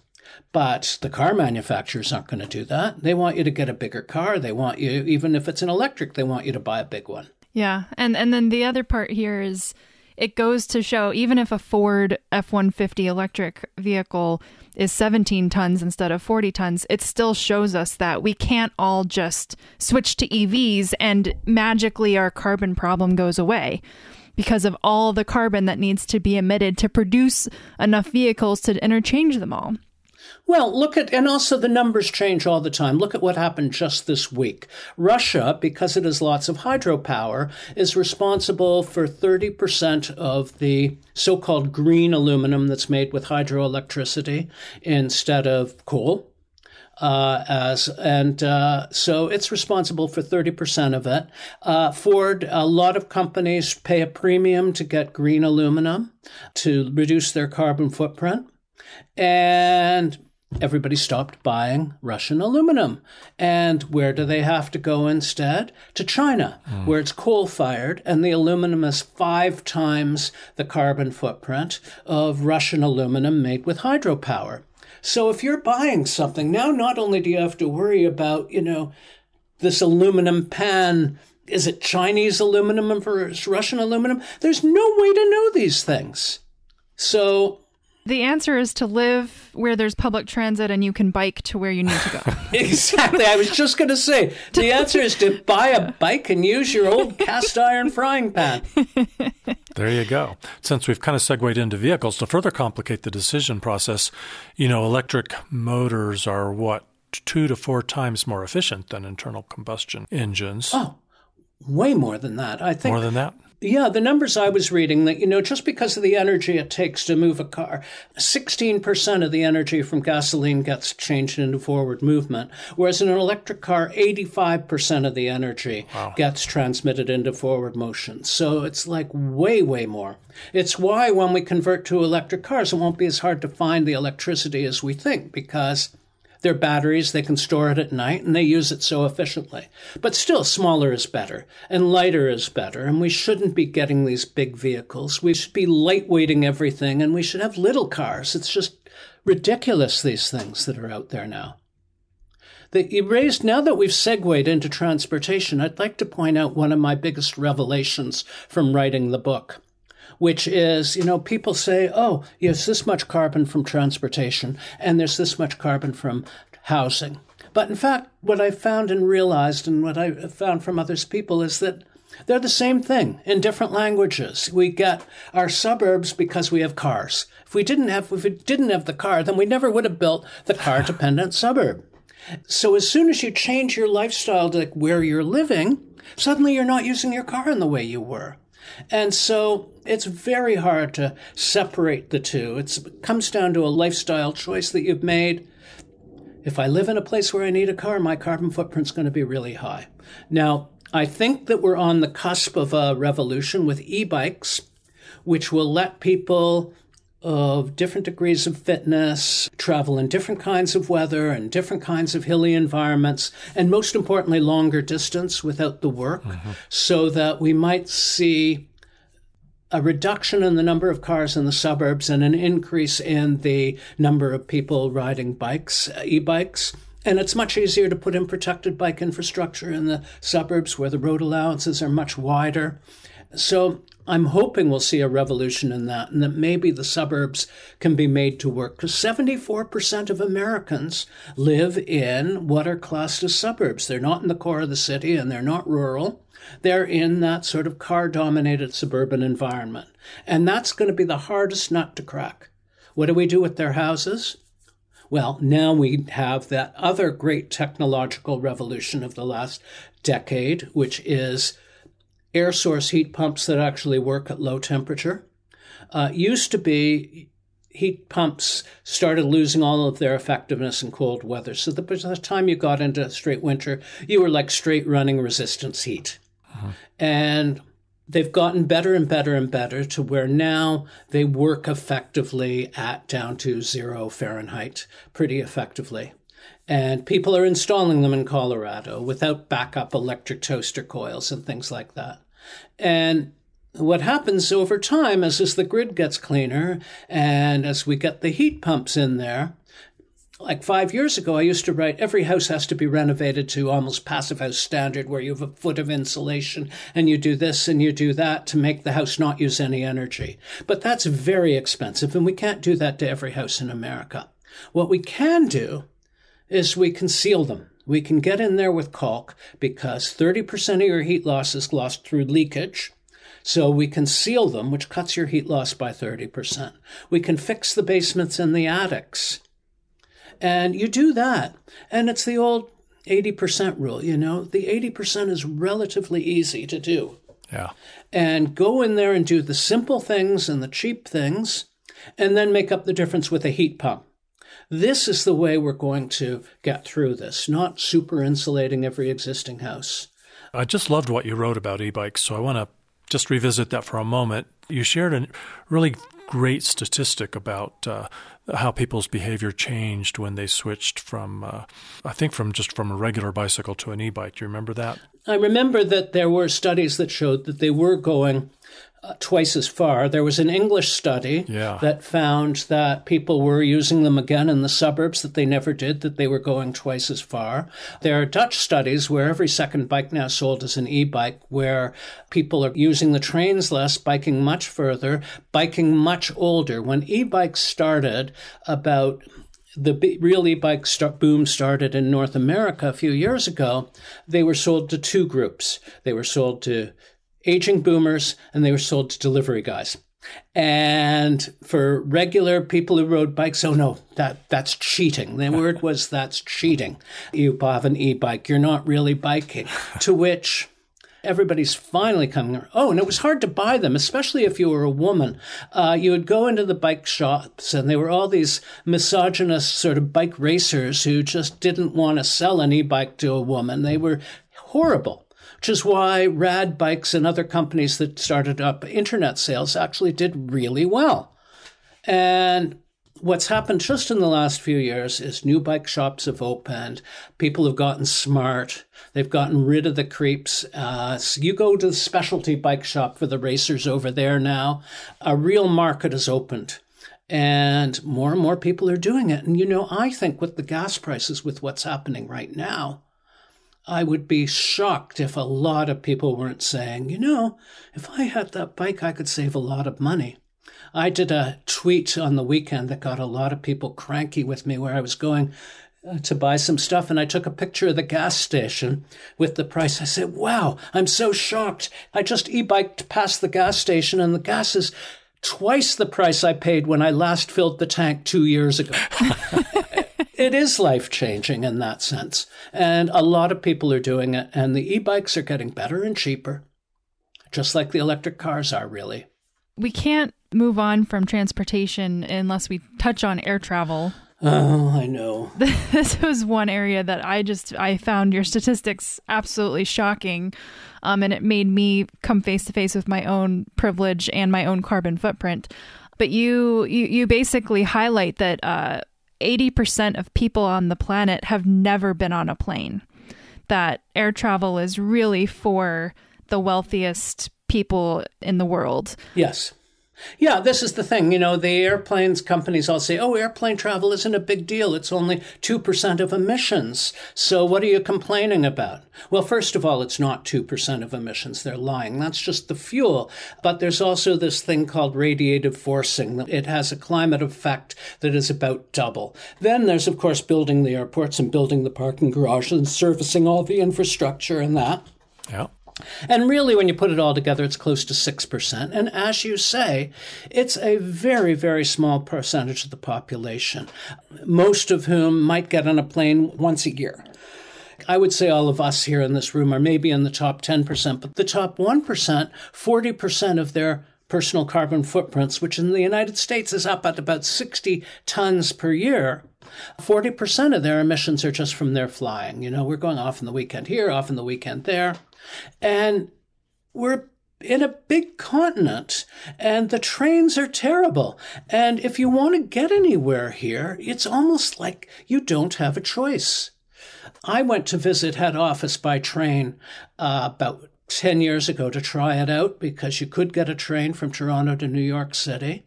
But the car manufacturers aren't going to do that. They want you to get a bigger car. They want you, even if it's an electric, they want you to buy a big one. Yeah. And and then the other part here is it goes to show even if a Ford F 150 electric vehicle is 17 tons instead of 40 tons, it still shows us that we can't all just switch to EVs and magically our carbon problem goes away because of all the carbon that needs to be emitted to produce enough vehicles to interchange them all. Well, look at, and also the numbers change all the time. Look at what happened just this week. Russia, because it has lots of hydropower, is responsible for 30% of the so called green aluminum that's made with hydroelectricity instead of coal. Uh, as and uh, so it's responsible for 30% of it. Uh, Ford, a lot of companies pay a premium to get green aluminum to reduce their carbon footprint. And everybody stopped buying Russian aluminum. And where do they have to go instead? To China, mm. where it's coal fired, and the aluminum is five times the carbon footprint of Russian aluminum made with hydropower. So if you're buying something, now not only do you have to worry about, you know, this aluminum pan. Is it Chinese aluminum versus Russian aluminum? There's no way to know these things. So the answer is to live where there's public transit and you can bike to where you need to go. exactly. I was just going to say the answer is to buy a bike and use your old cast iron frying pan. There you go. Since we've kind of segued into vehicles, to further complicate the decision process, you know, electric motors are what, two to four times more efficient than internal combustion engines. Oh, way more than that. I think more than that. Yeah, the numbers I was reading that, you know, just because of the energy it takes to move a car, 16% of the energy from gasoline gets changed into forward movement, whereas in an electric car, 85% of the energy wow. gets transmitted into forward motion. So it's like way, way more. It's why when we convert to electric cars, it won't be as hard to find the electricity as we think because their batteries, they can store it at night, and they use it so efficiently. But still, smaller is better, and lighter is better, and we shouldn't be getting these big vehicles. We should be lightweighting everything, and we should have little cars. It's just ridiculous, these things that are out there now. That you raised, now that we've segued into transportation, I'd like to point out one of my biggest revelations from writing the book which is, you know, people say, oh, there's this much carbon from transportation and there's this much carbon from housing. But in fact, what I found and realized and what I found from others people is that they're the same thing in different languages. We get our suburbs because we have cars. If we didn't have if we didn't have the car, then we never would have built the car dependent suburb. So as soon as you change your lifestyle to where you're living, suddenly you're not using your car in the way you were. And so it's very hard to separate the two. It's, it comes down to a lifestyle choice that you've made. If I live in a place where I need a car, my carbon footprint's going to be really high. Now, I think that we're on the cusp of a revolution with e bikes, which will let people of different degrees of fitness travel in different kinds of weather and different kinds of hilly environments, and most importantly, longer distance without the work, mm-hmm. so that we might see a reduction in the number of cars in the suburbs and an increase in the number of people riding bikes, e bikes. And it's much easier to put in protected bike infrastructure in the suburbs where the road allowances are much wider. So I'm hoping we'll see a revolution in that and that maybe the suburbs can be made to work because 74% of Americans live in what are classed as suburbs. They're not in the core of the city and they're not rural. They're in that sort of car dominated suburban environment. And that's going to be the hardest nut to crack. What do we do with their houses? Well, now we have that other great technological revolution of the last decade, which is air source heat pumps that actually work at low temperature. Uh, used to be heat pumps started losing all of their effectiveness in cold weather. So the, by the time you got into straight winter, you were like straight running resistance heat. Uh-huh. And they've gotten better and better and better to where now they work effectively at down to zero Fahrenheit pretty effectively. And people are installing them in Colorado without backup electric toaster coils and things like that. And what happens over time is as the grid gets cleaner and as we get the heat pumps in there, like five years ago, I used to write every house has to be renovated to almost passive house standard, where you have a foot of insulation and you do this and you do that to make the house not use any energy. But that's very expensive, and we can't do that to every house in America. What we can do is we can seal them. We can get in there with caulk because 30% of your heat loss is lost through leakage. So we can seal them, which cuts your heat loss by 30%. We can fix the basements and the attics and you do that. And it's the old 80% rule, you know, the 80% is relatively easy to do. Yeah. And go in there and do the simple things and the cheap things, and then make up the difference with a heat pump. This is the way we're going to get through this, not super insulating every existing house. I just loved what you wrote about e bikes, so I want to just revisit that for a moment. You shared a really great statistic about uh, how people's behavior changed when they switched from, uh, I think, from just from a regular bicycle to an e-bike. Do you remember that? I remember that there were studies that showed that they were going uh, twice as far. There was an English study yeah. that found that people were using them again in the suburbs that they never did, that they were going twice as far. There are Dutch studies where every second bike now sold is an e bike, where people are using the trains less, biking much further, biking much older. When e bikes started about the real e-bike start, boom started in North America a few years ago, they were sold to two groups. They were sold to aging boomers and they were sold to delivery guys. And for regular people who rode bikes, oh no, that that's cheating. The word was that's cheating. You have an e-bike, you're not really biking. to which everybody's finally coming. Oh, and it was hard to buy them, especially if you were a woman. Uh, you would go into the bike shops, and there were all these misogynist sort of bike racers who just didn't want to sell an e-bike to a woman. They were horrible which is why Rad Bikes and other companies that started up internet sales actually did really well. And what's happened just in the last few years is new bike shops have opened. People have gotten smart. They've gotten rid of the creeps. Uh, so you go to the specialty bike shop for the racers over there now. A real market has opened. And more and more people are doing it. And you know, I think with the gas prices, with what's happening right now, I would be shocked if a lot of people weren't saying, you know, if I had that bike, I could save a lot of money. I did a tweet on the weekend that got a lot of people cranky with me where I was going uh, to buy some stuff and I took a picture of the gas station with the price. I said, wow, I'm so shocked. I just e biked past the gas station and the gas is twice the price I paid when I last filled the tank two years ago. it is life changing in that sense. And a lot of people are doing it, and the e bikes are getting better and cheaper, just like the electric cars are, really. We can't move on from transportation unless we touch on air travel. Oh, I know. This was one area that I just I found your statistics absolutely shocking, um, and it made me come face to face with my own privilege and my own carbon footprint. But you you, you basically highlight that uh, 80% of people on the planet have never been on a plane. That air travel is really for the wealthiest people in the world. Yes. Yeah, this is the thing. You know, the airplanes companies all say, oh, airplane travel isn't a big deal. It's only 2% of emissions. So what are you complaining about? Well, first of all, it's not 2% of emissions. They're lying. That's just the fuel. But there's also this thing called radiative forcing. It has a climate effect that is about double. Then there's, of course, building the airports and building the parking garages and servicing all the infrastructure and that. Yeah. And really, when you put it all together, it's close to 6%. And as you say, it's a very, very small percentage of the population, most of whom might get on a plane once a year. I would say all of us here in this room are maybe in the top 10%, but the top 1%, 40% of their personal carbon footprints, which in the United States is up at about 60 tons per year, 40% of their emissions are just from their flying. You know, we're going off in the weekend here, off in the weekend there. And we're in a big continent and the trains are terrible. And if you want to get anywhere here, it's almost like you don't have a choice. I went to visit head office by train uh, about 10 years ago to try it out because you could get a train from Toronto to New York City.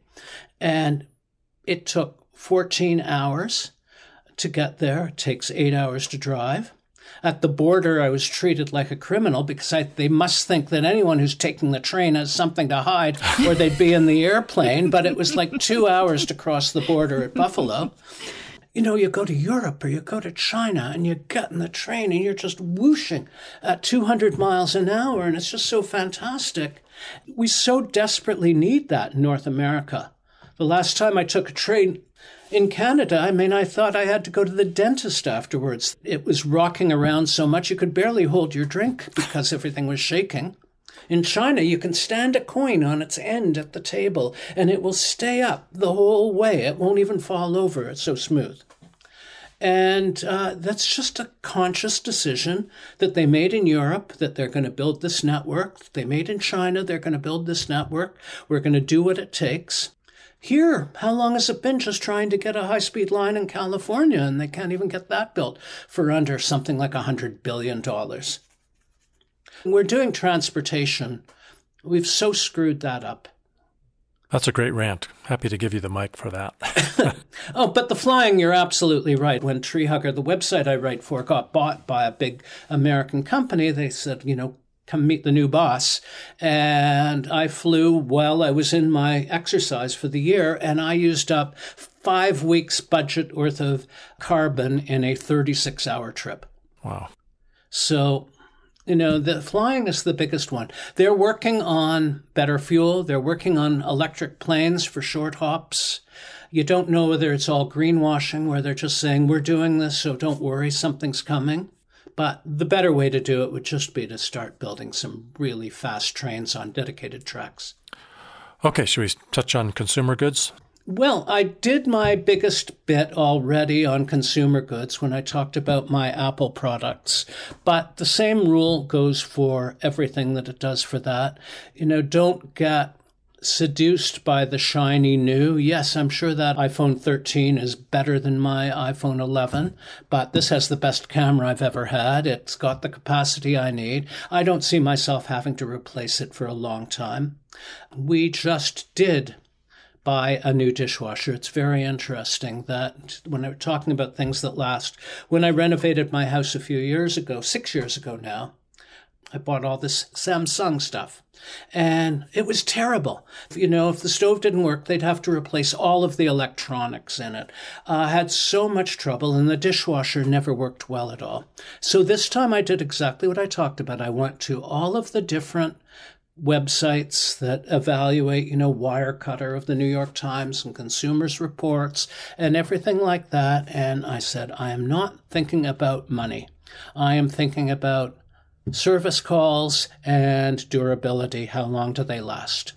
And it took 14 hours to get there. It takes eight hours to drive. At the border, I was treated like a criminal because I, they must think that anyone who's taking the train has something to hide or they'd be in the airplane. But it was like two hours to cross the border at Buffalo. You know, you go to Europe or you go to China and you get in the train and you're just whooshing at 200 miles an hour, and it's just so fantastic. We so desperately need that in North America. The last time I took a train in Canada, I mean, I thought I had to go to the dentist afterwards. It was rocking around so much you could barely hold your drink because everything was shaking. In China, you can stand a coin on its end at the table and it will stay up the whole way. It won't even fall over. It's so smooth. And uh, that's just a conscious decision that they made in Europe that they're going to build this network. They made in China, they're going to build this network. We're going to do what it takes. Here, how long has it been just trying to get a high speed line in California and they can't even get that built for under something like $100 billion? We're doing transportation. We've so screwed that up. That's a great rant. Happy to give you the mic for that. oh, but the flying, you're absolutely right. When Treehugger, the website I write for, got bought by a big American company, they said, you know, come meet the new boss. And I flew while I was in my exercise for the year, and I used up five weeks' budget worth of carbon in a 36 hour trip. Wow. So, you know, the flying is the biggest one. They're working on better fuel, they're working on electric planes for short hops. You don't know whether it's all greenwashing, where they're just saying, we're doing this, so don't worry, something's coming. But the better way to do it would just be to start building some really fast trains on dedicated tracks. Okay, should we touch on consumer goods? Well, I did my biggest bit already on consumer goods when I talked about my Apple products, but the same rule goes for everything that it does for that. You know, don't get seduced by the shiny new. Yes, I'm sure that iPhone 13 is better than my iPhone 11, but this has the best camera I've ever had. It's got the capacity I need. I don't see myself having to replace it for a long time. We just did buy a new dishwasher. It's very interesting that when I'm talking about things that last, when I renovated my house a few years ago, six years ago now, I bought all this Samsung stuff. And it was terrible. You know, if the stove didn't work, they'd have to replace all of the electronics in it. Uh, I had so much trouble, and the dishwasher never worked well at all. So this time I did exactly what I talked about. I went to all of the different websites that evaluate, you know, Wirecutter of the New York Times and Consumers Reports and everything like that. And I said, I am not thinking about money. I am thinking about service calls and durability. How long do they last?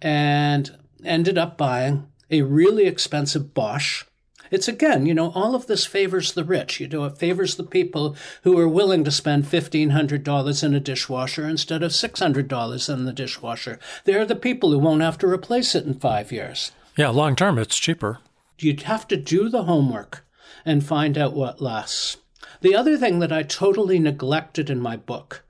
And ended up buying a really expensive Bosch. It's again, you know, all of this favors the rich. You know, it favors the people who are willing to spend $1,500 in a dishwasher instead of $600 in the dishwasher. They're the people who won't have to replace it in five years. Yeah, long term, it's cheaper. You'd have to do the homework and find out what lasts. The other thing that I totally neglected in my book,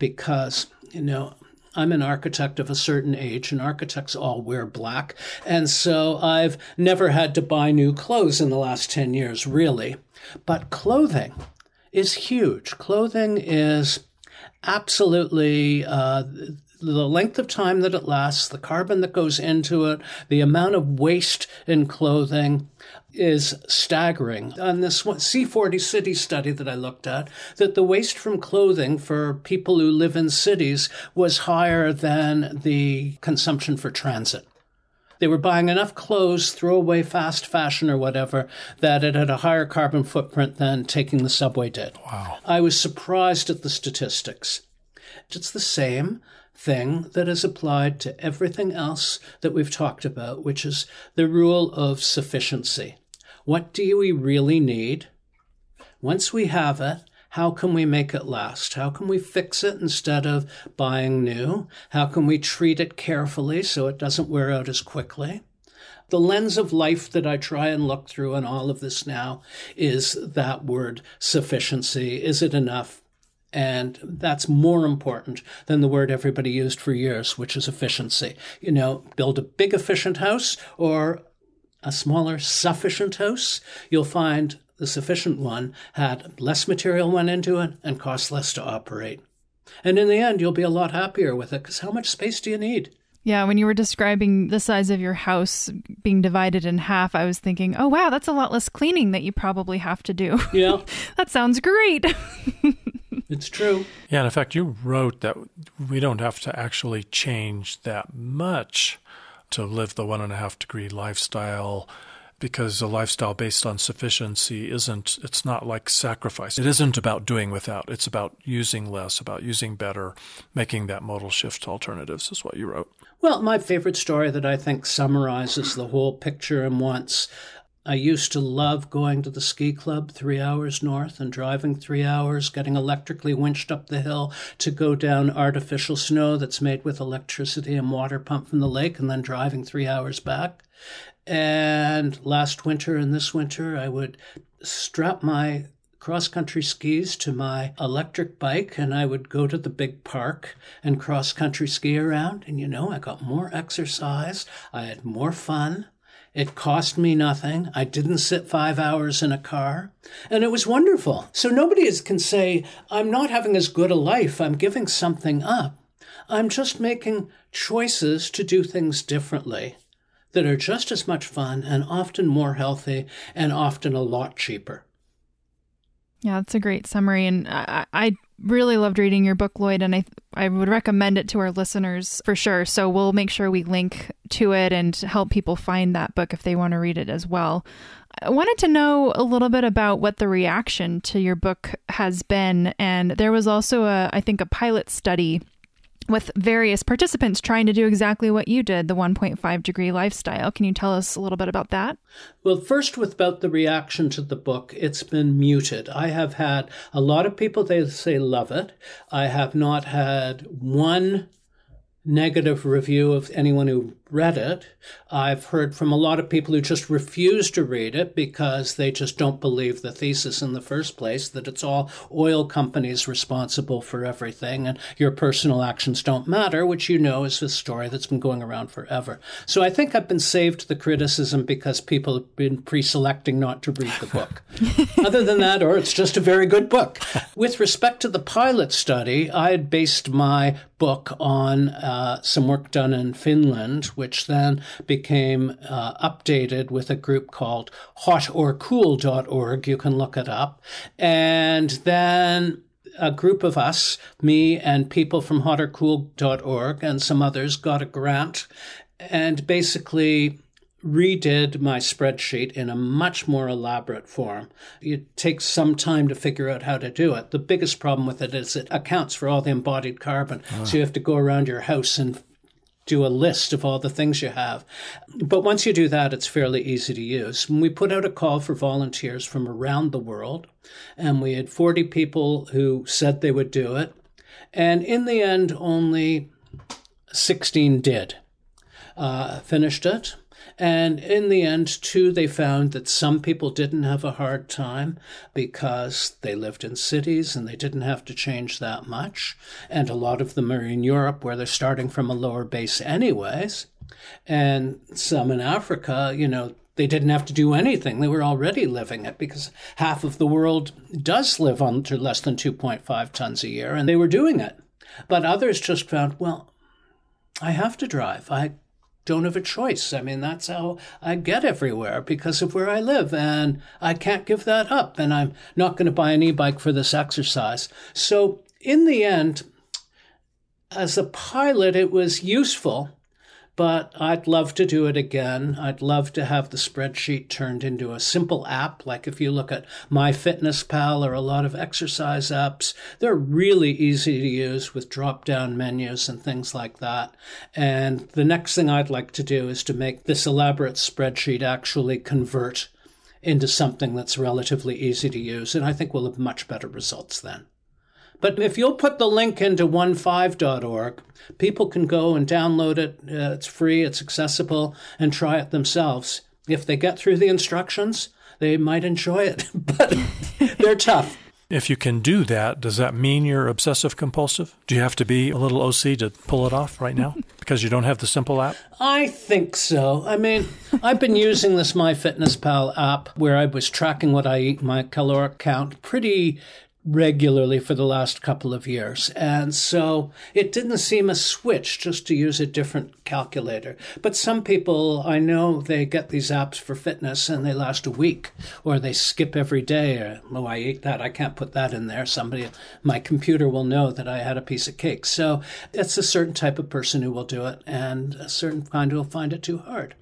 because, you know, I'm an architect of a certain age, and architects all wear black. And so I've never had to buy new clothes in the last 10 years, really. But clothing is huge. Clothing is absolutely uh, the length of time that it lasts, the carbon that goes into it, the amount of waste in clothing is staggering. On this C40 city study that I looked at, that the waste from clothing for people who live in cities was higher than the consumption for transit. They were buying enough clothes, throwaway fast fashion or whatever, that it had a higher carbon footprint than taking the subway did. Wow. I was surprised at the statistics. It's the same thing that is applied to everything else that we've talked about, which is the rule of sufficiency. What do we really need? Once we have it, how can we make it last? How can we fix it instead of buying new? How can we treat it carefully so it doesn't wear out as quickly? The lens of life that I try and look through in all of this now is that word sufficiency. Is it enough? And that's more important than the word everybody used for years, which is efficiency. You know, build a big efficient house or a smaller sufficient house. You'll find the sufficient one had less material went into it and cost less to operate. And in the end, you'll be a lot happier with it because how much space do you need? Yeah, when you were describing the size of your house being divided in half, I was thinking, oh, wow, that's a lot less cleaning that you probably have to do. Yeah. that sounds great. It's true. Yeah, and in fact, you wrote that we don't have to actually change that much to live the one and a half degree lifestyle because a lifestyle based on sufficiency isn't it's not like sacrifice. It isn't about doing without. It's about using less about using better making that modal shift to alternatives is what you wrote. Well my favorite story that i think summarizes the whole picture and once I used to love going to the ski club three hours north and driving three hours, getting electrically winched up the hill to go down artificial snow that's made with electricity and water pumped from the lake, and then driving three hours back. And last winter and this winter, I would strap my cross country skis to my electric bike and I would go to the big park and cross country ski around. And you know, I got more exercise, I had more fun. It cost me nothing. I didn't sit five hours in a car. And it was wonderful. So nobody can say, I'm not having as good a life. I'm giving something up. I'm just making choices to do things differently that are just as much fun and often more healthy and often a lot cheaper. Yeah, that's a great summary. And I, I really loved reading your book, Lloyd, and I I would recommend it to our listeners for sure. So we'll make sure we link to it and help people find that book if they want to read it as well. I wanted to know a little bit about what the reaction to your book has been, and there was also a I think a pilot study with various participants trying to do exactly what you did, the 1.5 degree lifestyle. Can you tell us a little bit about that? Well, first, with about the reaction to the book, it's been muted. I have had a lot of people they say love it. I have not had one negative review of anyone who read it. I've heard from a lot of people who just refuse to read it because they just don't believe the thesis in the first place that it's all oil companies responsible for everything and your personal actions don't matter, which you know is a story that's been going around forever. So I think I've been saved the criticism because people have been pre selecting not to read the book. Other than that, or it's just a very good book. With respect to the pilot study, I had based my book on uh, some work done in Finland, which then became uh, updated with a group called hotorcool.org. You can look it up. And then a group of us, me and people from hotorcool.org and some others, got a grant and basically redid my spreadsheet in a much more elaborate form. It takes some time to figure out how to do it. The biggest problem with it is it accounts for all the embodied carbon. So you have to go around your house and do a list of all the things you have. But once you do that, it's fairly easy to use. we put out a call for volunteers from around the world, and we had 40 people who said they would do it. And in the end, only 16 did. Uh, finished it. And in the end, too, they found that some people didn't have a hard time because they lived in cities and they didn't have to change that much. And a lot of them are in Europe where they're starting from a lower base, anyways. And some in Africa, you know, they didn't have to do anything. They were already living it because half of the world does live on to less than 2.5 tons a year, and they were doing it. But others just found, well, I have to drive. I don't have a choice. I mean, that's how I get everywhere because of where I live, and I can't give that up. And I'm not going to buy an e bike for this exercise. So, in the end, as a pilot, it was useful but I'd love to do it again. I'd love to have the spreadsheet turned into a simple app. Like if you look at MyFitnessPal or a lot of exercise apps, they're really easy to use with drop down menus and things like that. And the next thing I'd like to do is to make this elaborate spreadsheet actually convert into something that's relatively easy to use. And I think we'll have much better results then. But if you'll put the link into 15.org, people can go and download it. Uh, it's free, it's accessible, and try it themselves. If they get through the instructions, they might enjoy it, but they're tough. If you can do that, does that mean you're obsessive compulsive? Do you have to be a little OC to pull it off right now because you don't have the simple app? I think so. I mean, I've been using this MyFitnessPal app where I was tracking what I eat, my caloric count, pretty regularly for the last couple of years. And so it didn't seem a switch just to use a different calculator. But some people I know they get these apps for fitness and they last a week or they skip every day or oh I ate that I can't put that in there somebody my computer will know that I had a piece of cake. So it's a certain type of person who will do it and a certain kind who will find it too hard.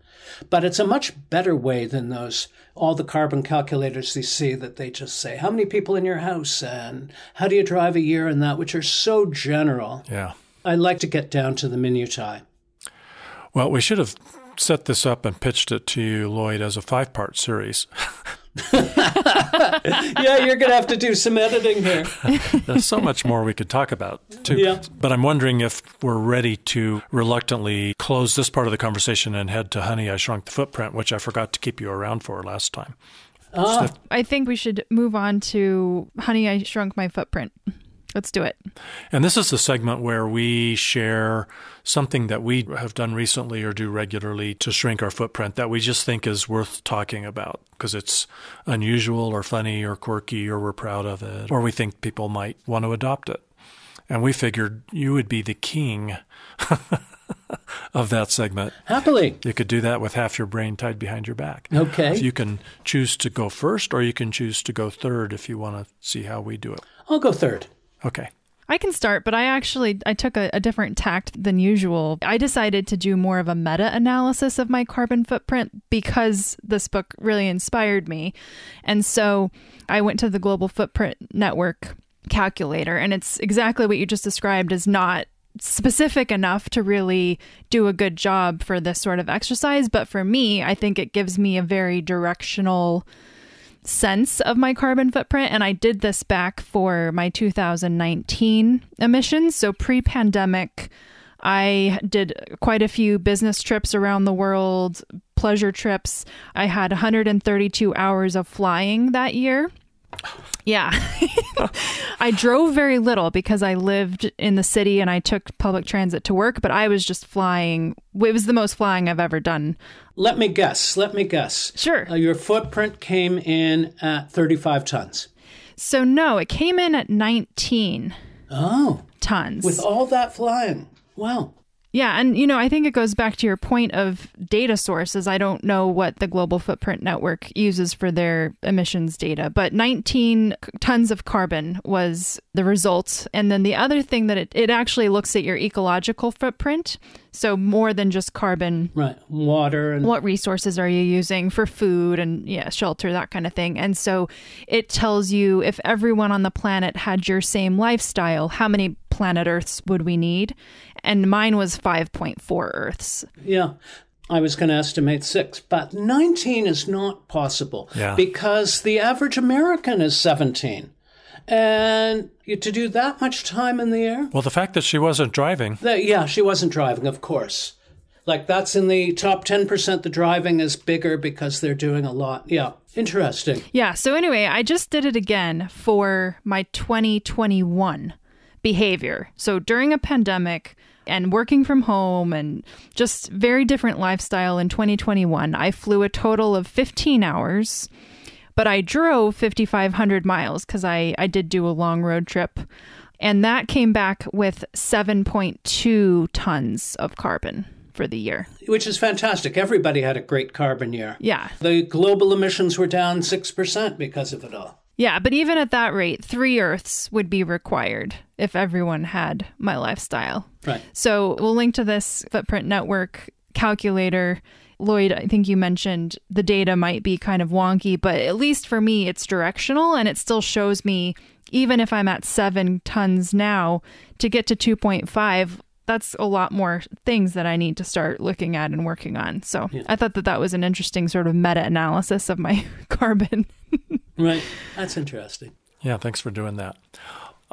But it's a much better way than those all the carbon calculators you see that they just say how many people in your house and how do you drive a year and that, which are so general. Yeah, I like to get down to the minutiae. Well, we should have set this up and pitched it to you, Lloyd, as a five-part series. yeah, you're going to have to do some editing here. There's so much more we could talk about, too. Yeah. But I'm wondering if we're ready to reluctantly close this part of the conversation and head to Honey, I Shrunk the Footprint, which I forgot to keep you around for last time. Ah. I think we should move on to Honey, I Shrunk My Footprint. Let's do it. And this is the segment where we share something that we have done recently or do regularly to shrink our footprint that we just think is worth talking about because it's unusual or funny or quirky or we're proud of it or we think people might want to adopt it. And we figured you would be the king of that segment. Happily. You could do that with half your brain tied behind your back. Okay. You can choose to go first or you can choose to go third if you want to see how we do it. I'll go third. Okay. I can start, but I actually I took a, a, different tact than usual. I decided to do more of a meta analysis of my carbon footprint because this book really inspired me. And so I went to the Global Footprint Network calculator and it's exactly what you just described is not specific enough to really do a good job for this sort of exercise, but for me, I think it gives me a very directional sense of my carbon footprint. And I did this back for my 2019 emissions. So pre pandemic, I did quite a few business trips around the world, pleasure trips. I had 132 hours of flying that year. Yeah. I drove very little because I lived in the city and I took public transit to work, but I was just flying. It was the most flying I've ever done. Let me guess. Let me guess. Sure. Uh, your footprint came in at 35 tons. So, no, it came in at 19 Oh, tons. with all that flying. Wow. Yeah, and you know, I think it goes back to your point of data sources. I don't know what the Global Footprint Network uses for their emissions data, but 19 tons of carbon was the result. And then the other thing that it, it actually looks at your ecological footprint. So more than just carbon. Right. Water and What resources are you using for food and yeah, shelter, that kind of thing. And so it tells you if everyone on the planet had your same lifestyle, how many planet Earths would we need? And mine was 5.4 Earths. Yeah. I was going to estimate six, but 19 is not possible Yeah. because the average American is 17. And to do that much time in the air? Well, the fact that she wasn't driving, That, yeah, she wasn't driving, of course. Like that's in the top 10%. The driving is bigger because they're doing a lot. Yeah. Interesting. Yeah. So anyway, I just did it again for my 2021 behavior. So during a pandemic and working from home and just very different lifestyle in 2021, I flew a total of 15 hours, but I drove 5,500 miles because I, I did do a long road trip. And that came back with 7.2 tons of carbon for the year. Which is fantastic. Everybody had a great carbon year. Yeah. The global emissions were down 6% because of it all. Yeah, but even at that rate, three Earths would be required if everyone had my lifestyle. Right. So we'll link to this footprint network calculator. Lloyd, I think you mentioned the data might be kind of wonky, but at least for me, it's directional and it still shows me, even if I'm at seven tons now, to get to 2.5, that's a lot more things that I need to start looking at and working on. So I thought that that was an interesting sort of meta analysis of my carbon. Right. That's interesting. Yeah, thanks for doing that.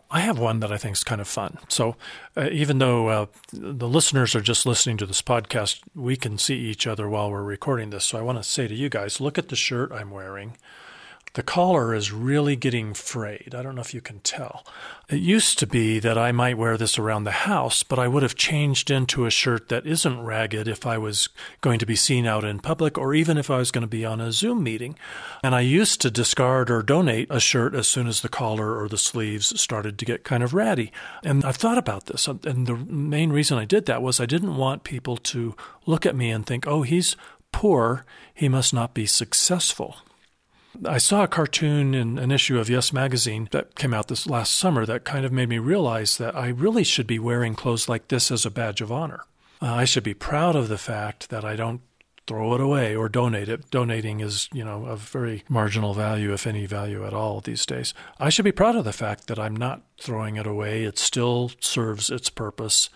I have one that I think is kind of fun. So, uh, even though uh, the listeners are just listening to this podcast, we can see each other while we're recording this. So, I want to say to you guys look at the shirt I'm wearing. The collar is really getting frayed. I don't know if you can tell. It used to be that I might wear this around the house, but I would have changed into a shirt that isn't ragged if I was going to be seen out in public or even if I was going to be on a Zoom meeting. And I used to discard or donate a shirt as soon as the collar or the sleeves started to get kind of ratty. And I've thought about this. And the main reason I did that was I didn't want people to look at me and think, oh, he's poor. He must not be successful. I saw a cartoon in an issue of Yes Magazine that came out this last summer that kind of made me realize that I really should be wearing clothes like this as a badge of honor. Uh, I should be proud of the fact that I don't throw it away or donate it. Donating is, you know, of very marginal value, if any value at all these days. I should be proud of the fact that I'm not throwing it away. It still serves its purpose,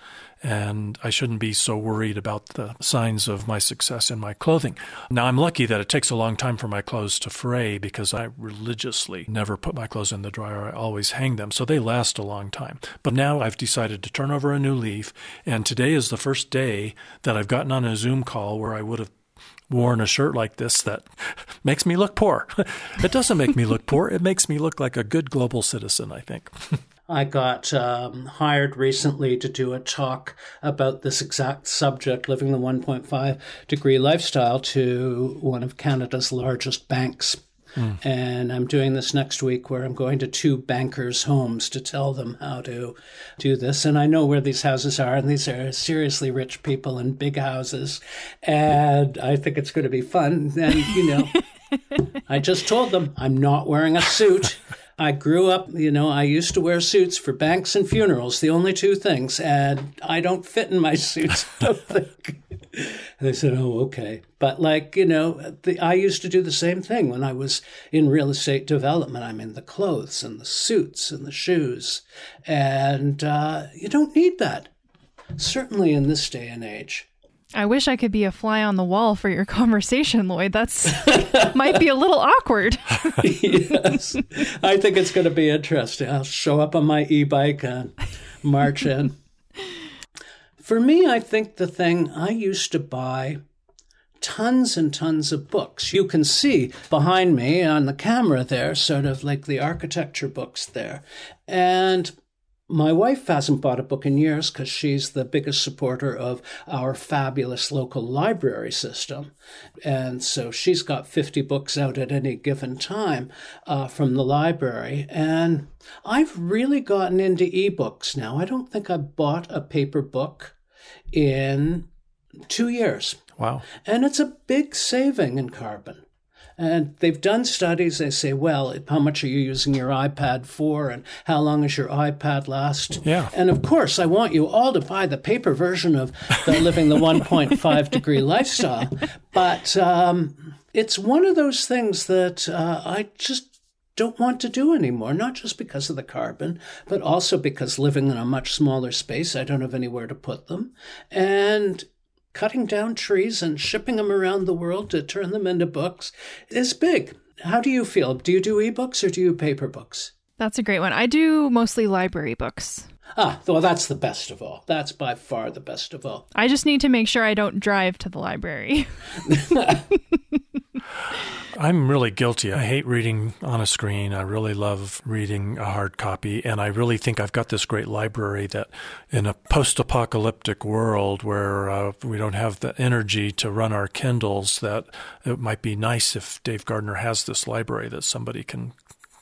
and I shouldn't be so worried about the signs of my success in my clothing. Now, I'm lucky that it takes a long time for my clothes to fray because I religiously never put my clothes in the dryer. I always hang them, so they last a long time. But now I've decided to turn over a new leaf, and today is the first day that I've gotten on a Zoom call where I would have worn a shirt like this that makes me look poor. it doesn't make me look poor. It makes me look like a good global citizen, I think. I got um, hired recently to do a talk about this exact subject, living the 1.5 degree lifestyle, to one of Canada's largest banks. And I'm doing this next week where I'm going to two bankers' homes to tell them how to do this. And I know where these houses are, and these are seriously rich people in big houses. And I think it's going to be fun. And, you know, I just told them I'm not wearing a suit. I grew up, you know, I used to wear suits for banks and funerals, the only two things, and I don't fit in my suits, I don't think. They said, oh, okay. But like, you know, the, I used to do the same thing when I was in real estate development. I'm in the clothes and the suits and the shoes. And uh, you don't need that, certainly in this day and age. I wish I could be a fly on the wall for your conversation, Lloyd. That's might be a little awkward. yes. I think it's going to be interesting. I'll show up on my e bike and march in. For me, I think the thing I used to buy tons and tons of books. You can see behind me on the camera there, sort of like the architecture books there. And my wife hasn't bought a book in years because she's the biggest supporter of our fabulous local library system. And so she's got 50 books out at any given time uh, from the library. And I've really gotten into ebooks now. I don't think I bought a paper book in two years. Wow. And it's a big saving in carbon. And they've done studies. They say, well, how much are you using your iPad for? And how long does your iPad last? Yeah. And of course, I want you all to buy the paper version of the Living the 1.5 Degree Lifestyle. But um, it's one of those things that uh, I just don't want to do anymore, not just because of the carbon, but also because living in a much smaller space, I don't have anywhere to put them. And cutting down trees and shipping them around the world to turn them into books is big. How do you feel? Do you do ebooks or do you paper books? That's a great one. I do mostly library books. Ah, well, that's the best of all. That's by far the best of all. I just need to make sure I don't drive to the library. I'm really guilty. I hate reading on a screen. I really love reading a hard copy. And I really think I've got this great library that, in a post apocalyptic world where uh, we don't have the energy to run our Kindles, that it might be nice if Dave Gardner has this library that somebody can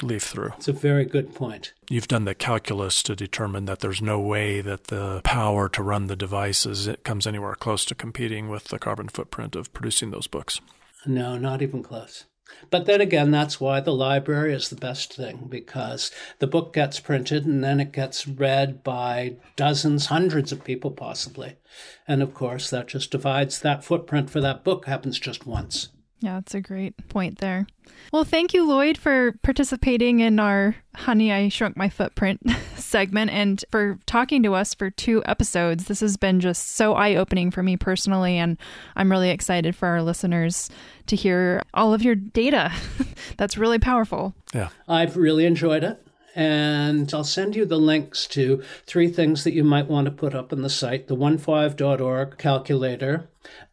leaf through. It's a very good point. You've done the calculus to determine that there's no way that the power to run the devices it comes anywhere close to competing with the carbon footprint of producing those books. No, not even close. But then again, that's why the library is the best thing because the book gets printed and then it gets read by dozens, hundreds of people, possibly. And of course, that just divides that footprint for that book happens just once. Yeah, that's a great point there. Well, thank you, Lloyd, for participating in our Honey, I Shrunk My Footprint segment and for talking to us for two episodes. This has been just so eye opening for me personally, and I'm really excited for our listeners to hear all of your data. That's really powerful. Yeah. I've really enjoyed it. And I'll send you the links to three things that you might want to put up on the site the 15.org calculator.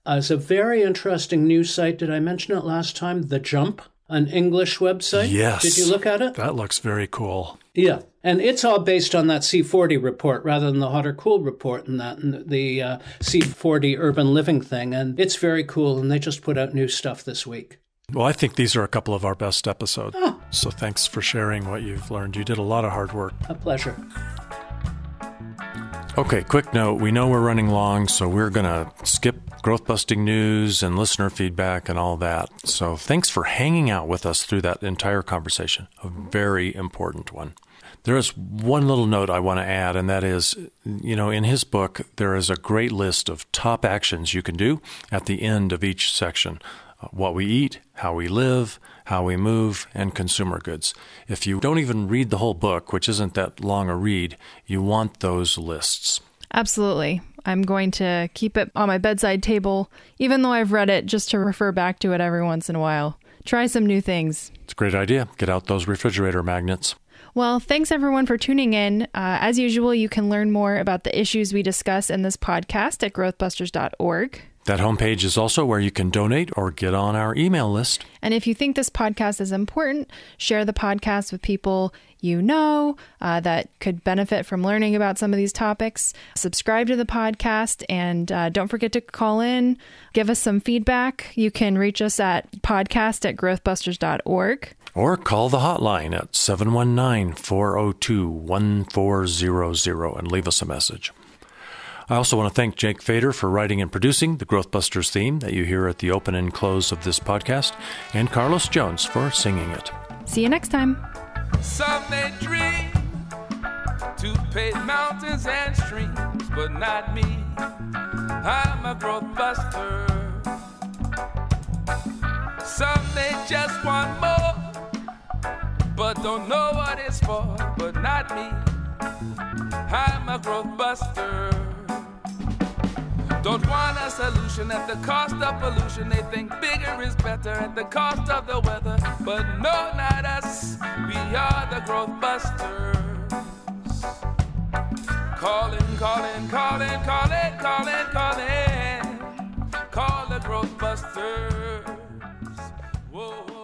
Uh, is a very interesting news site. Did I mention it last time? The Jump, an English website. Yes. Did you look at it? That looks very cool. Yeah. And it's all based on that C40 report rather than the hot or cool report and that and the uh, C40 urban living thing. And it's very cool. And they just put out new stuff this week. Well, I think these are a couple of our best episodes. Oh. So thanks for sharing what you've learned. You did a lot of hard work. A pleasure. Okay, quick note. We know we're running long, so we're going to skip growth busting news and listener feedback and all that. So thanks for hanging out with us through that entire conversation, a very important one. There is one little note I want to add, and that is, you know, in his book, there is a great list of top actions you can do at the end of each section uh, what we eat, how we live, how we move, and consumer goods. If you don't even read the whole book, which isn't that long a read, you want those lists. Absolutely. I'm going to keep it on my bedside table, even though I've read it, just to refer back to it every once in a while. Try some new things. It's a great idea. Get out those refrigerator magnets. Well, thanks everyone for tuning in. Uh, as usual, you can learn more about the issues we discuss in this podcast at growthbusters.org. That homepage is also where you can donate or get on our email list. And if you think this podcast is important, share the podcast with people you know uh, that could benefit from learning about some of these topics. Subscribe to the podcast and uh, don't forget to call in, give us some feedback. You can reach us at podcast at growthbusters.org. Or call the hotline at 719 402 1400 and leave us a message. I also want to thank Jake Fader for writing and producing the Growthbusters theme that you hear at the open and close of this podcast, and Carlos Jones for singing it. See you next time. Some may dream to pave mountains and streams, but not me. I'm a growth buster. Some may just want more, but don't know what it's for, but not me. I'm a growth buster. Don't want a solution at the cost of pollution. They think bigger is better at the cost of the weather. But no, not us. We are the growth busters. Calling, calling, calling, calling, calling, calling. Call the growth busters. Whoa.